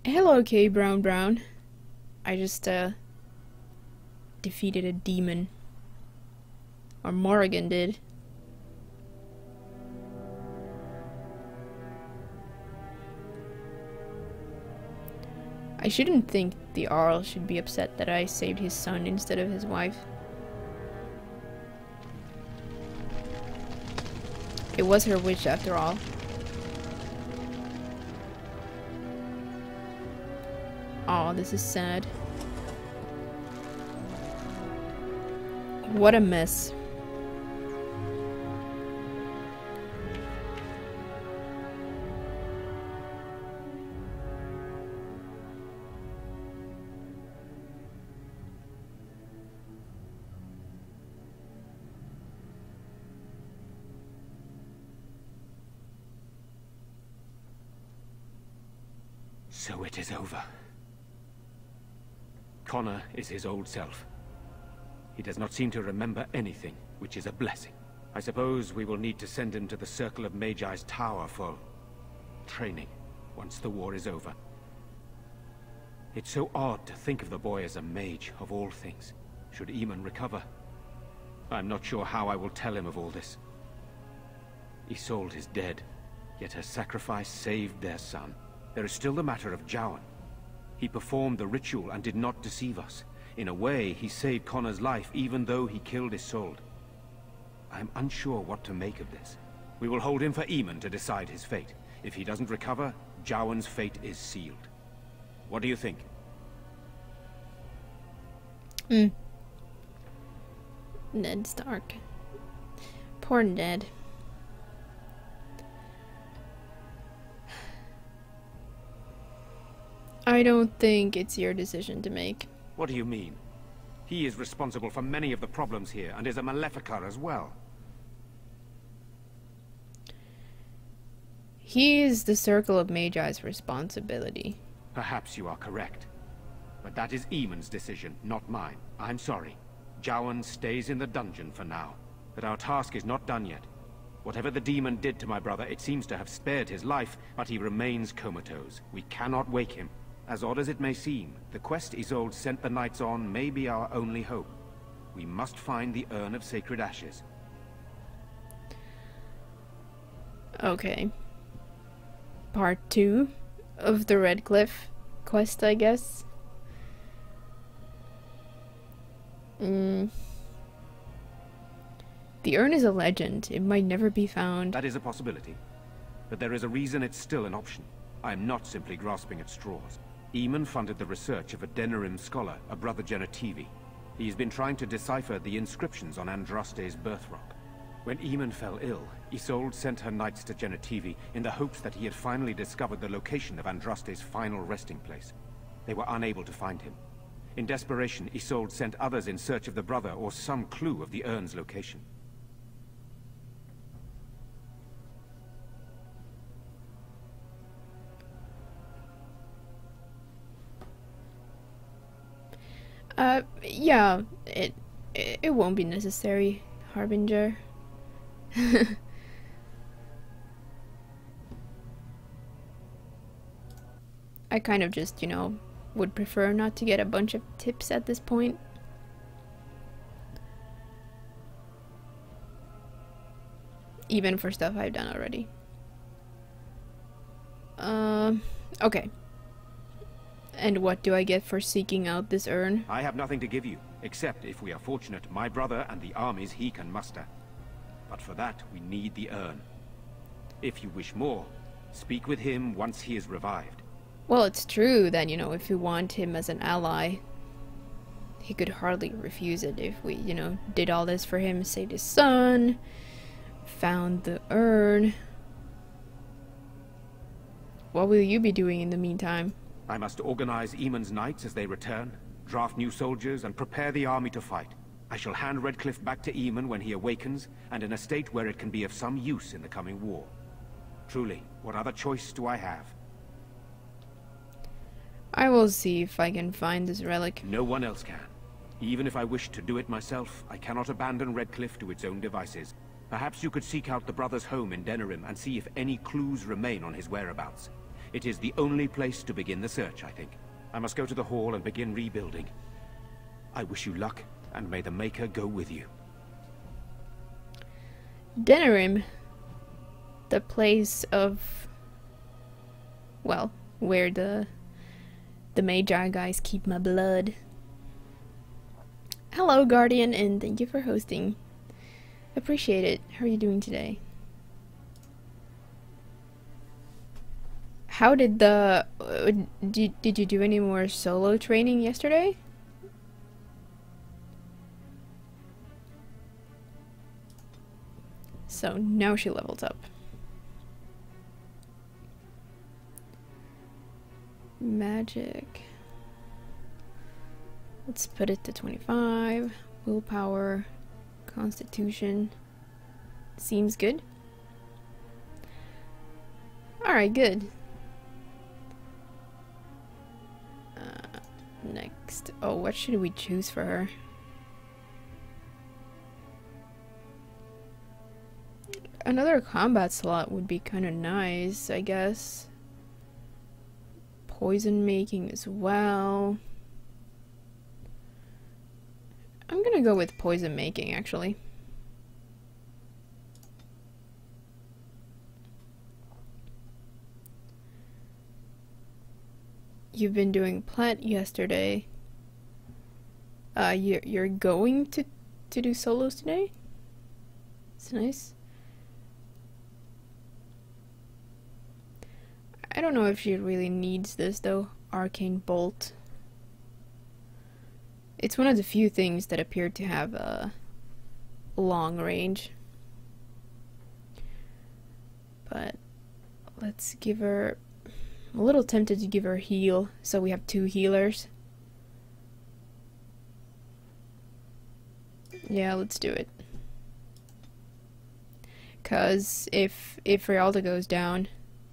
Hello, K Brown Brown. I just, uh, defeated a demon. Or Morrigan did. I shouldn't think the Arl should be upset that I saved his son instead of his wife. It was her wish after all. Oh, this is sad. What a mess. So it is over. Connor is his old self. He does not seem to remember anything, which is a blessing. I suppose we will need to send him to the Circle of Magi's tower for... training, once the war is over. It's so odd to think of the boy as a mage, of all things. Should Eamon recover? I'm not sure how I will tell him of all this. Isolde is dead, yet her sacrifice saved their son. There is still the matter of Jowan. He performed the ritual and did not deceive us. In a way, he saved Connor's life even though he killed Isolde. I am unsure what to make of this. We will hold him for Eamon to decide his fate. If he doesn't recover, Jowan's fate is sealed. What do you think? Hmm. Ned Stark. Poor Ned. I don't think it's your decision to make. What do you mean? He is responsible for many of the problems here, and is a Maleficar as well. He is the Circle of Magi's responsibility. Perhaps you are correct. But that is Eamon's decision, not mine. I'm sorry. Jowan stays in the dungeon for now. But our task is not done yet. Whatever the demon did to my brother, it seems to have spared his life, but he remains comatose. We cannot wake him. As odd as it may seem, the quest Isolde sent the knights on may be our only hope. We must find the Urn of Sacred Ashes. Okay. Part 2 of the Redcliffe quest, I guess. Mm. The urn is a legend. It might never be found. That is a possibility. But there is a reason it's still an option. I am not simply grasping at straws. Eamon funded the research of a Denerim scholar, a brother Genetivi. He's been trying to decipher the inscriptions on Andraste's birth rock. When Eamon fell ill, Isolde sent her knights to Genetivi in the hopes that he had finally discovered the location of Andraste's final resting place. They were unable to find him. In desperation, Isolde sent others in search of the brother or some clue of the urn's location. Uh, yeah, it, it, it won't be necessary, Harbinger. *laughs* I kind of just, you know, would prefer not to get a bunch of tips at this point. Even for stuff I've done already. Um, uh, okay. And what do I get for seeking out this urn? I have nothing to give you, except if we are fortunate, my brother and the armies he can muster. But for that, we need the urn. If you wish more, speak with him once he is revived. Well, it's true that, you know, if you want him as an ally, he could hardly refuse it if we, you know, did all this for him, saved his son, found the urn. What will you be doing in the meantime? I must organize Eamon's knights as they return, draft new soldiers, and prepare the army to fight. I shall hand Redcliffe back to Eamon when he awakens, and in a state where it can be of some use in the coming war. Truly, what other choice do I have? I will see if I can find this relic. No one else can. Even if I wished to do it myself, I cannot abandon Redcliffe to its own devices. Perhaps you could seek out the brother's home in Denerim and see if any clues remain on his whereabouts. It is the only place to begin the search, I think. I must go to the hall and begin rebuilding. I wish you luck, and may the Maker go with you. Denerim. The place of... Well, where the The Magi guys keep my blood. Hello, Guardian, and thank you for hosting. Appreciate it. How are you doing today? How did the... Uh, did, did you do any more solo training yesterday? So now she levels up. Magic. Let's put it to 25. Willpower. Constitution. Seems good. Alright, good. Next. Oh, what should we choose for her? Another combat slot would be kind of nice, I guess. Poison making as well. I'm gonna go with poison making, actually. You've been doing plant yesterday. Uh, you're, you're going to, to do solos today? It's nice. I don't know if she really needs this though. Arcane Bolt. It's one of the few things that appear to have a long range. But let's give her I'm a little tempted to give her heal, so we have two healers. Yeah, let's do it. Cause if if Rialda goes down,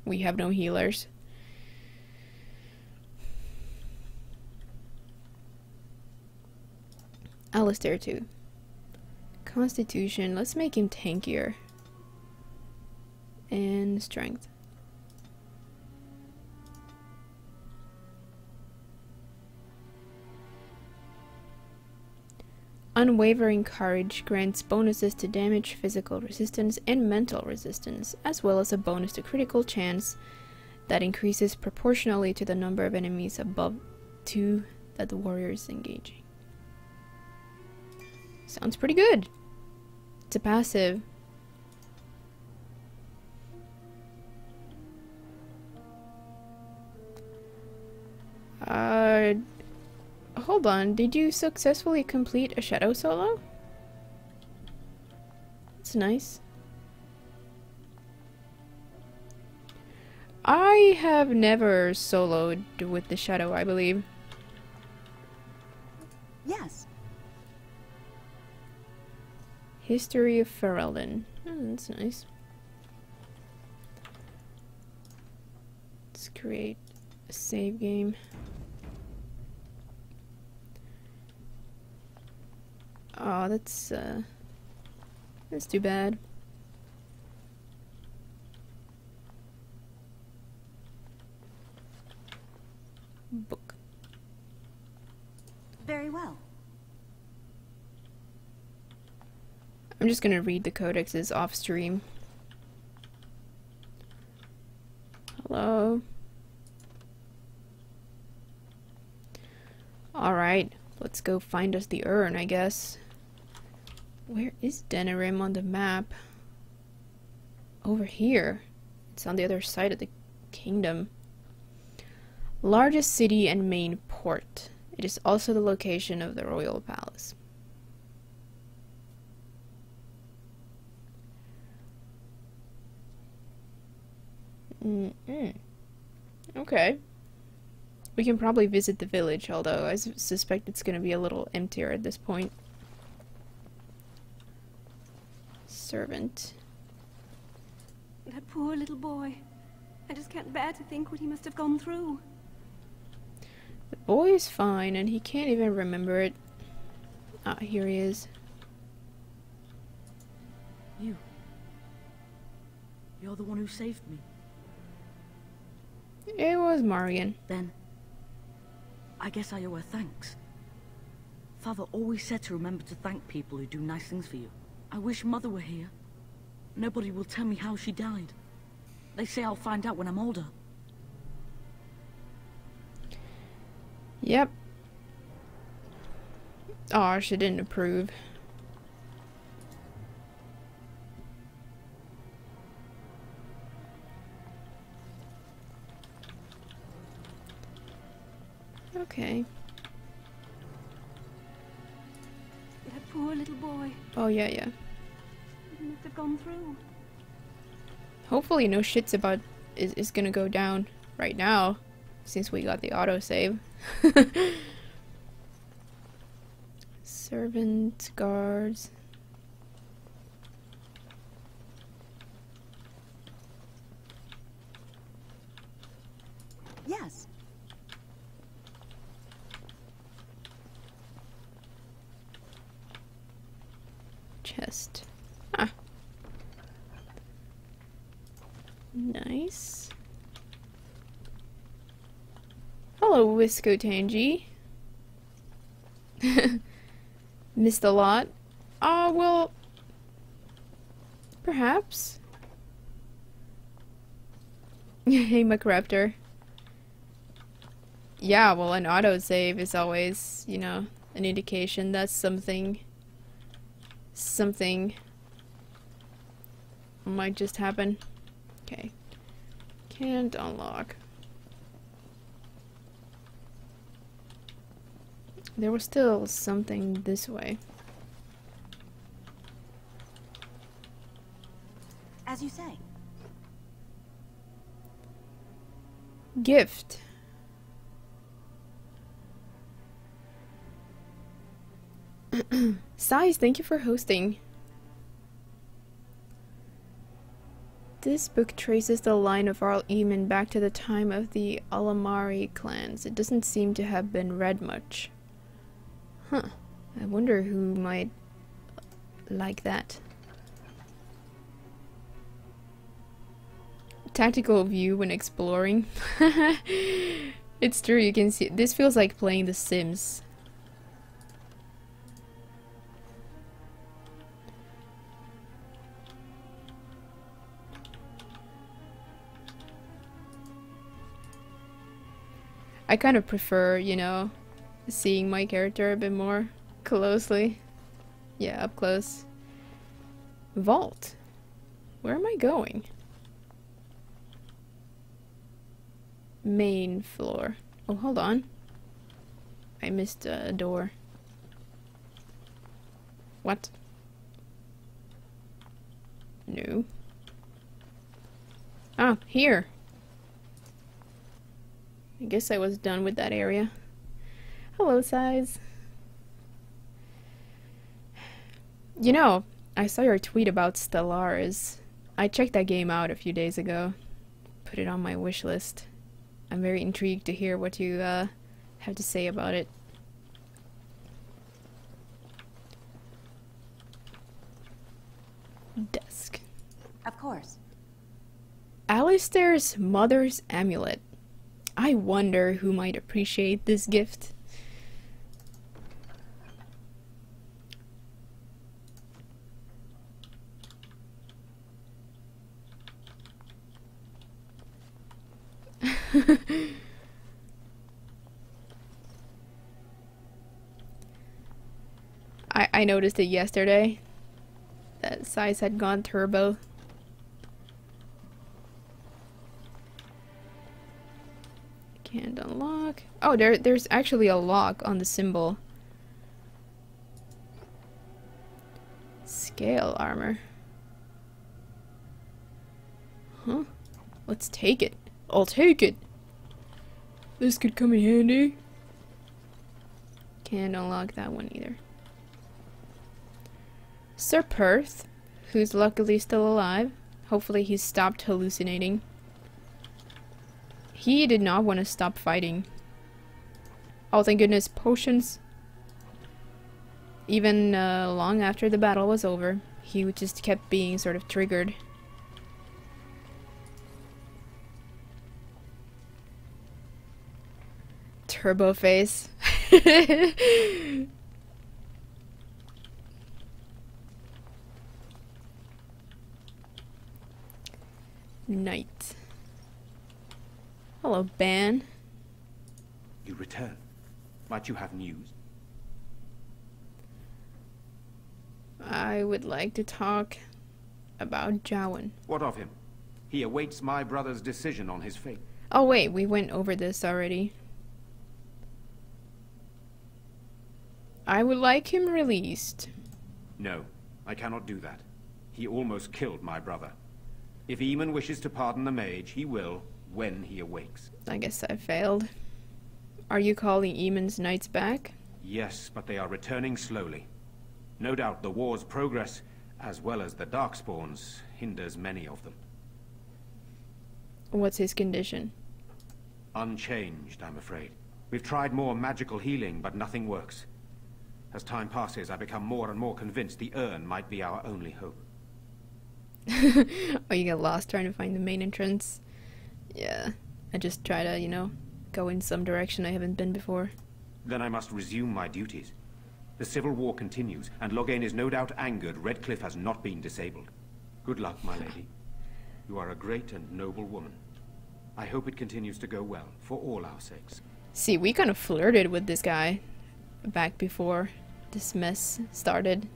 we have no healers. Alistair too. Constitution, let's make him tankier. And strength. Unwavering Courage grants bonuses to damage, physical resistance, and mental resistance, as well as a bonus to critical chance that increases proportionally to the number of enemies above two that the warrior is engaging. Sounds pretty good. It's a passive. Uh, Hold on, did you successfully complete a shadow solo? That's nice. I have never soloed with the shadow, I believe. Yes. History of Ferelden. Oh, that's nice. Let's create a save game. Oh, that's, uh, that's too bad. Book. Very well. I'm just gonna read the codexes off stream. Hello. Alright, let's go find us the urn, I guess. Where is Denerim on the map? Over here. It's on the other side of the kingdom. Largest city and main port. It is also the location of the royal palace. Mm -mm. Okay. We can probably visit the village, although I suspect it's going to be a little emptier at this point. Servant. That poor little boy. I just can't bear to think what he must have gone through. The boy is fine, and he can't even remember it. Ah, here he is. You. You're the one who saved me. It was Morrigan. Then, I guess I owe her thanks. Father always said to remember to thank people who do nice things for you. I wish Mother were here. Nobody will tell me how she died. They say I'll find out when I'm older. Yep. Oh, she didn't approve. Okay. That poor little boy. Oh, yeah, yeah. He must have gone through. Hopefully no shit's about is, is gonna go down right now, since we got the autosave. *laughs* Servant, guards. Yes. Chest. Ah. Nice. Hello, Wisco Tangy. *laughs* Missed a lot. Oh, well. Perhaps. *laughs* hey, McRaptor. Yeah, well, an autosave is always, you know, an indication that something. Something. Might just happen. Okay. Can't unlock. There was still something this way. As you say. Gift. *clears throat* Size, thank you for hosting. This book traces the line of Arl Eamon back to the time of the Alamarri clans. It doesn't seem to have been read much. Huh. I wonder who might like that. Tactical view when exploring. *laughs* it's true, you can see. This feels like playing The Sims. I kind of prefer, you know, seeing my character a bit more closely. Yeah, up close. Vault. Where am I going? Main floor. Oh, hold on. I missed a door. What? No. Ah, here. I guess I was done with that area. Hello, Size. You know, I saw your tweet about Stellaris. I checked that game out a few days ago. Put it on my wish list. I'm very intrigued to hear what you uh, have to say about it. Desk. Of course. Alistair's mother's amulet. I wonder who might appreciate this gift. *laughs* I I noticed it yesterday. That size had gone turbo. Oh, there there's actually a lock on the symbol. Scale armor. Huh? Let's take it. I'll take it. This could come in handy. Can't unlock that one either. Ser Perth, who's luckily still alive. Hopefully he's stopped hallucinating. He did not want to stop fighting. Oh, thank goodness, potions. Even uh, long after the battle was over, he just kept being sort of triggered. Turbo face. *laughs* Night. Hello, Bann. You return. Might you have news? I would like to talk about Jowan. What of him? He awaits my brother's decision on his fate. Oh wait, we went over this already. I would like him released. No, I cannot do that. He almost killed my brother. If Eamon wishes to pardon the mage, he will, when he awakes. I guess I failed. Are you calling Eamon's knights back? Yes, but they are returning slowly. No doubt the war's progress, as well as the Darkspawns, hinders many of them. What's his condition? Unchanged, I'm afraid. We've tried more magical healing, but nothing works. As time passes, I become more and more convinced the urn might be our only hope. *laughs* oh, you get lost trying to find the main entrance? Yeah. I just try to, you know, go in some direction I haven't been before. Then I must resume my duties. The civil war continues, and Loghain is no doubt angered Redcliffe has not been disabled. Good luck, my lady. You are a great and noble woman. I hope it continues to go well, for all our sakes. See, we kind of flirted with this guy back before this mess started.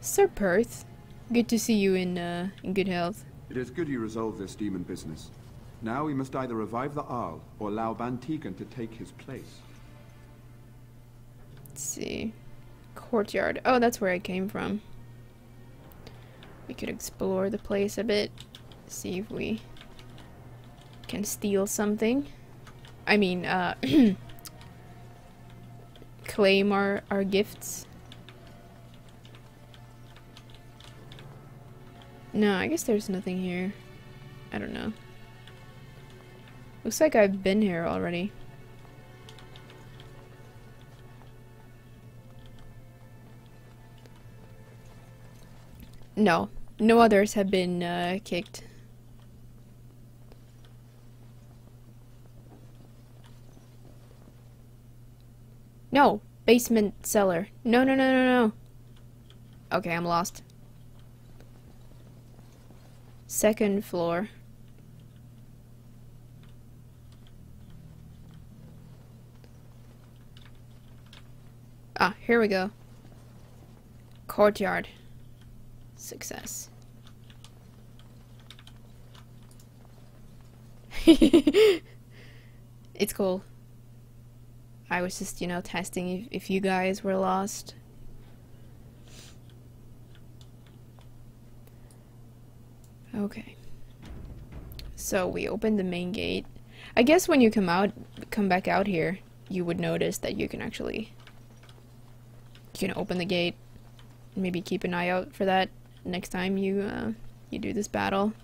Ser Perth, good to see you in, uh, in good health. It is good you resolved this demon business. Now we must either revive the Arl or allow Bann Teagan to take his place. Let's see. Courtyard. Oh, that's where I came from. We could explore the place a bit. See if we can steal something. I mean, uh, *clears throat* claim our, our gifts. No, I guess there's nothing here. I don't know. Looks like I've been here already. No, no others have been uh, kicked. No, basement cellar. No, no, no, no, no. Okay, I'm lost. Second floor. Ah, here we go. Courtyard. Success. *laughs* it's cool. I was just, you know, testing if, if you guys were lost. Okay. So we opened the main gate. I guess when you come out, come back out here, you would notice that you can actually, you can open the gate. Maybe keep an eye out for that next time you, uh, you do this battle.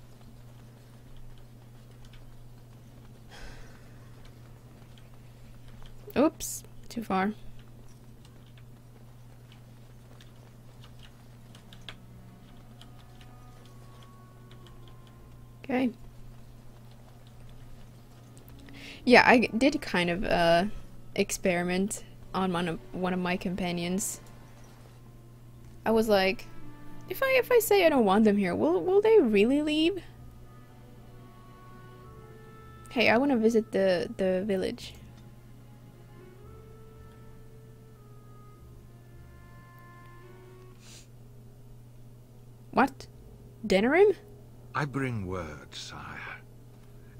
Oops, too far. Okay. Yeah, I did kind of uh, experiment on one of one of my companions. I was like, if I if I say I don't want them here, will will they really leave? Hey, I want to visit the the village. What? Denerim? I bring word, sire.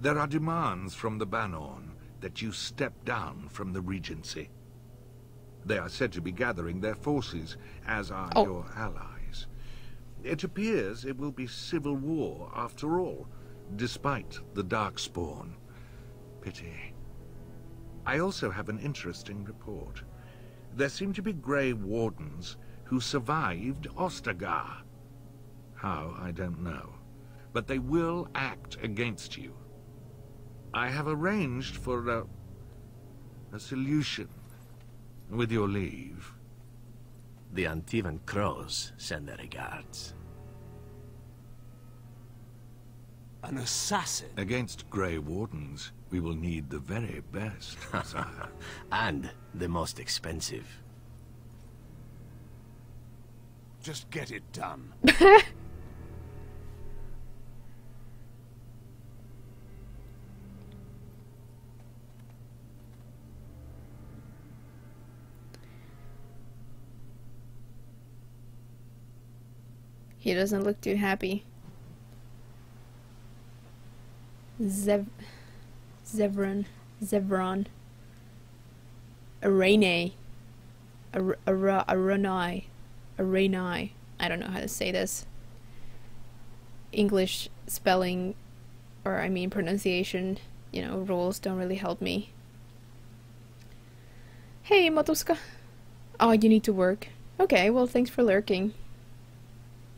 There are demands from the Bannorn that you step down from the Regency. They are said to be gathering their forces, as are Oh. your allies. It appears it will be civil war after all, despite the Darkspawn. Pity. I also have an interesting report. There seem to be Grey Wardens who survived Ostagar. How, I don't know. But they will act against you. I have arranged for a... a solution. With your leave. The Antivan Crows send their regards. An assassin? Against Grey Wardens, we will need the very best, *laughs* and the most expensive. Just get it done. *laughs* He doesn't look too happy. Zev... Zevron. Zevron. Arene. Ar Ara Aranai. Aranai. I don't know how to say this. English spelling, or I mean pronunciation, you know, rules don't really help me. Hey, Matuska. Oh, you need to work. Okay, well, thanks for lurking.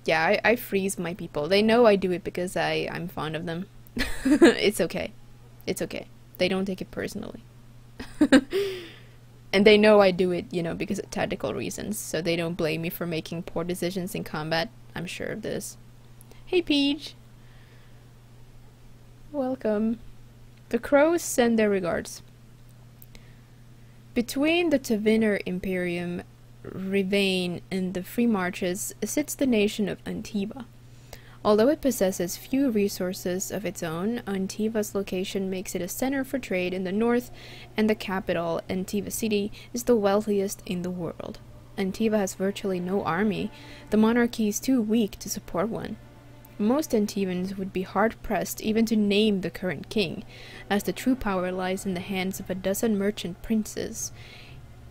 Yeah, I, I freeze my people. They know I do it because I, I'm fond of them. *laughs* it's okay. It's okay. They don't take it personally. *laughs* and they know I do it, you know, because of tactical reasons, so they don't blame me for making poor decisions in combat. I'm sure of this. Hey, Peach! Welcome. The crows send their regards. Between the Tevinter Imperium, Rivain, and the Free Marches sits the nation of Antiva. Although it possesses few resources of its own, Antiva's location makes it a center for trade in the north, and the capital, Antiva City, is the wealthiest in the world. Antiva has virtually no army. The monarchy is too weak to support one. Most Antivans would be hard pressed even to name the current king, as the true power lies in the hands of a dozen merchant princes,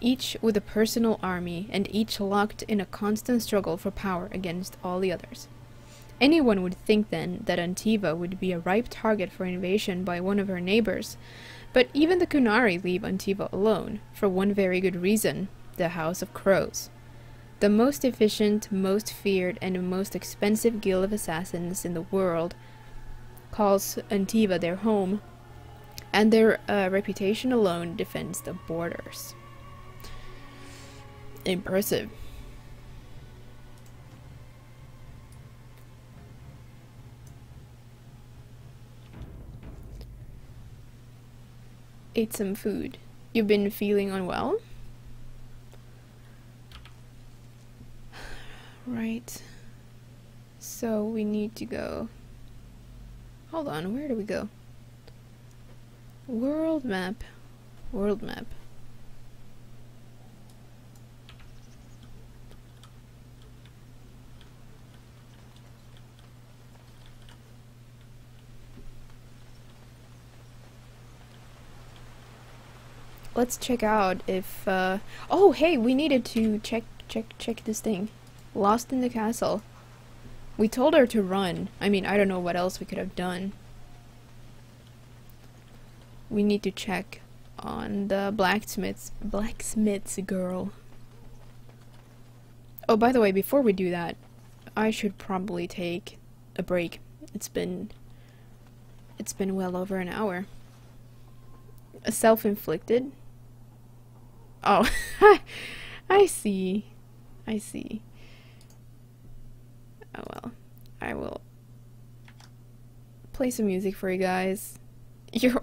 each with a personal army and each locked in a constant struggle for power against all the others. Anyone would think then that Antiva would be a ripe target for invasion by one of her neighbors, but even the Qunari leave Antiva alone, for one very good reason the House of Crows. The most efficient, most feared, and most expensive guild of assassins in the world calls Antiva their home, and their uh, reputation alone defends the borders. Impressive. ate some food. You've been feeling unwell? Right. So we need to go. Hold on, where do we go? World map. World map. Let's check out if uh oh hey we needed to check check check this thing. Lost in the castle. We told her to run. I mean i don't know what else we could have done. We need to check on the blacksmith's blacksmith's girl. Oh by the way before we do that i should probably take a break. It's been it's been well over an hour. A self-inflicted Oh, *laughs* I see. I see. Oh well. I will play some music for you guys. *laughs* You're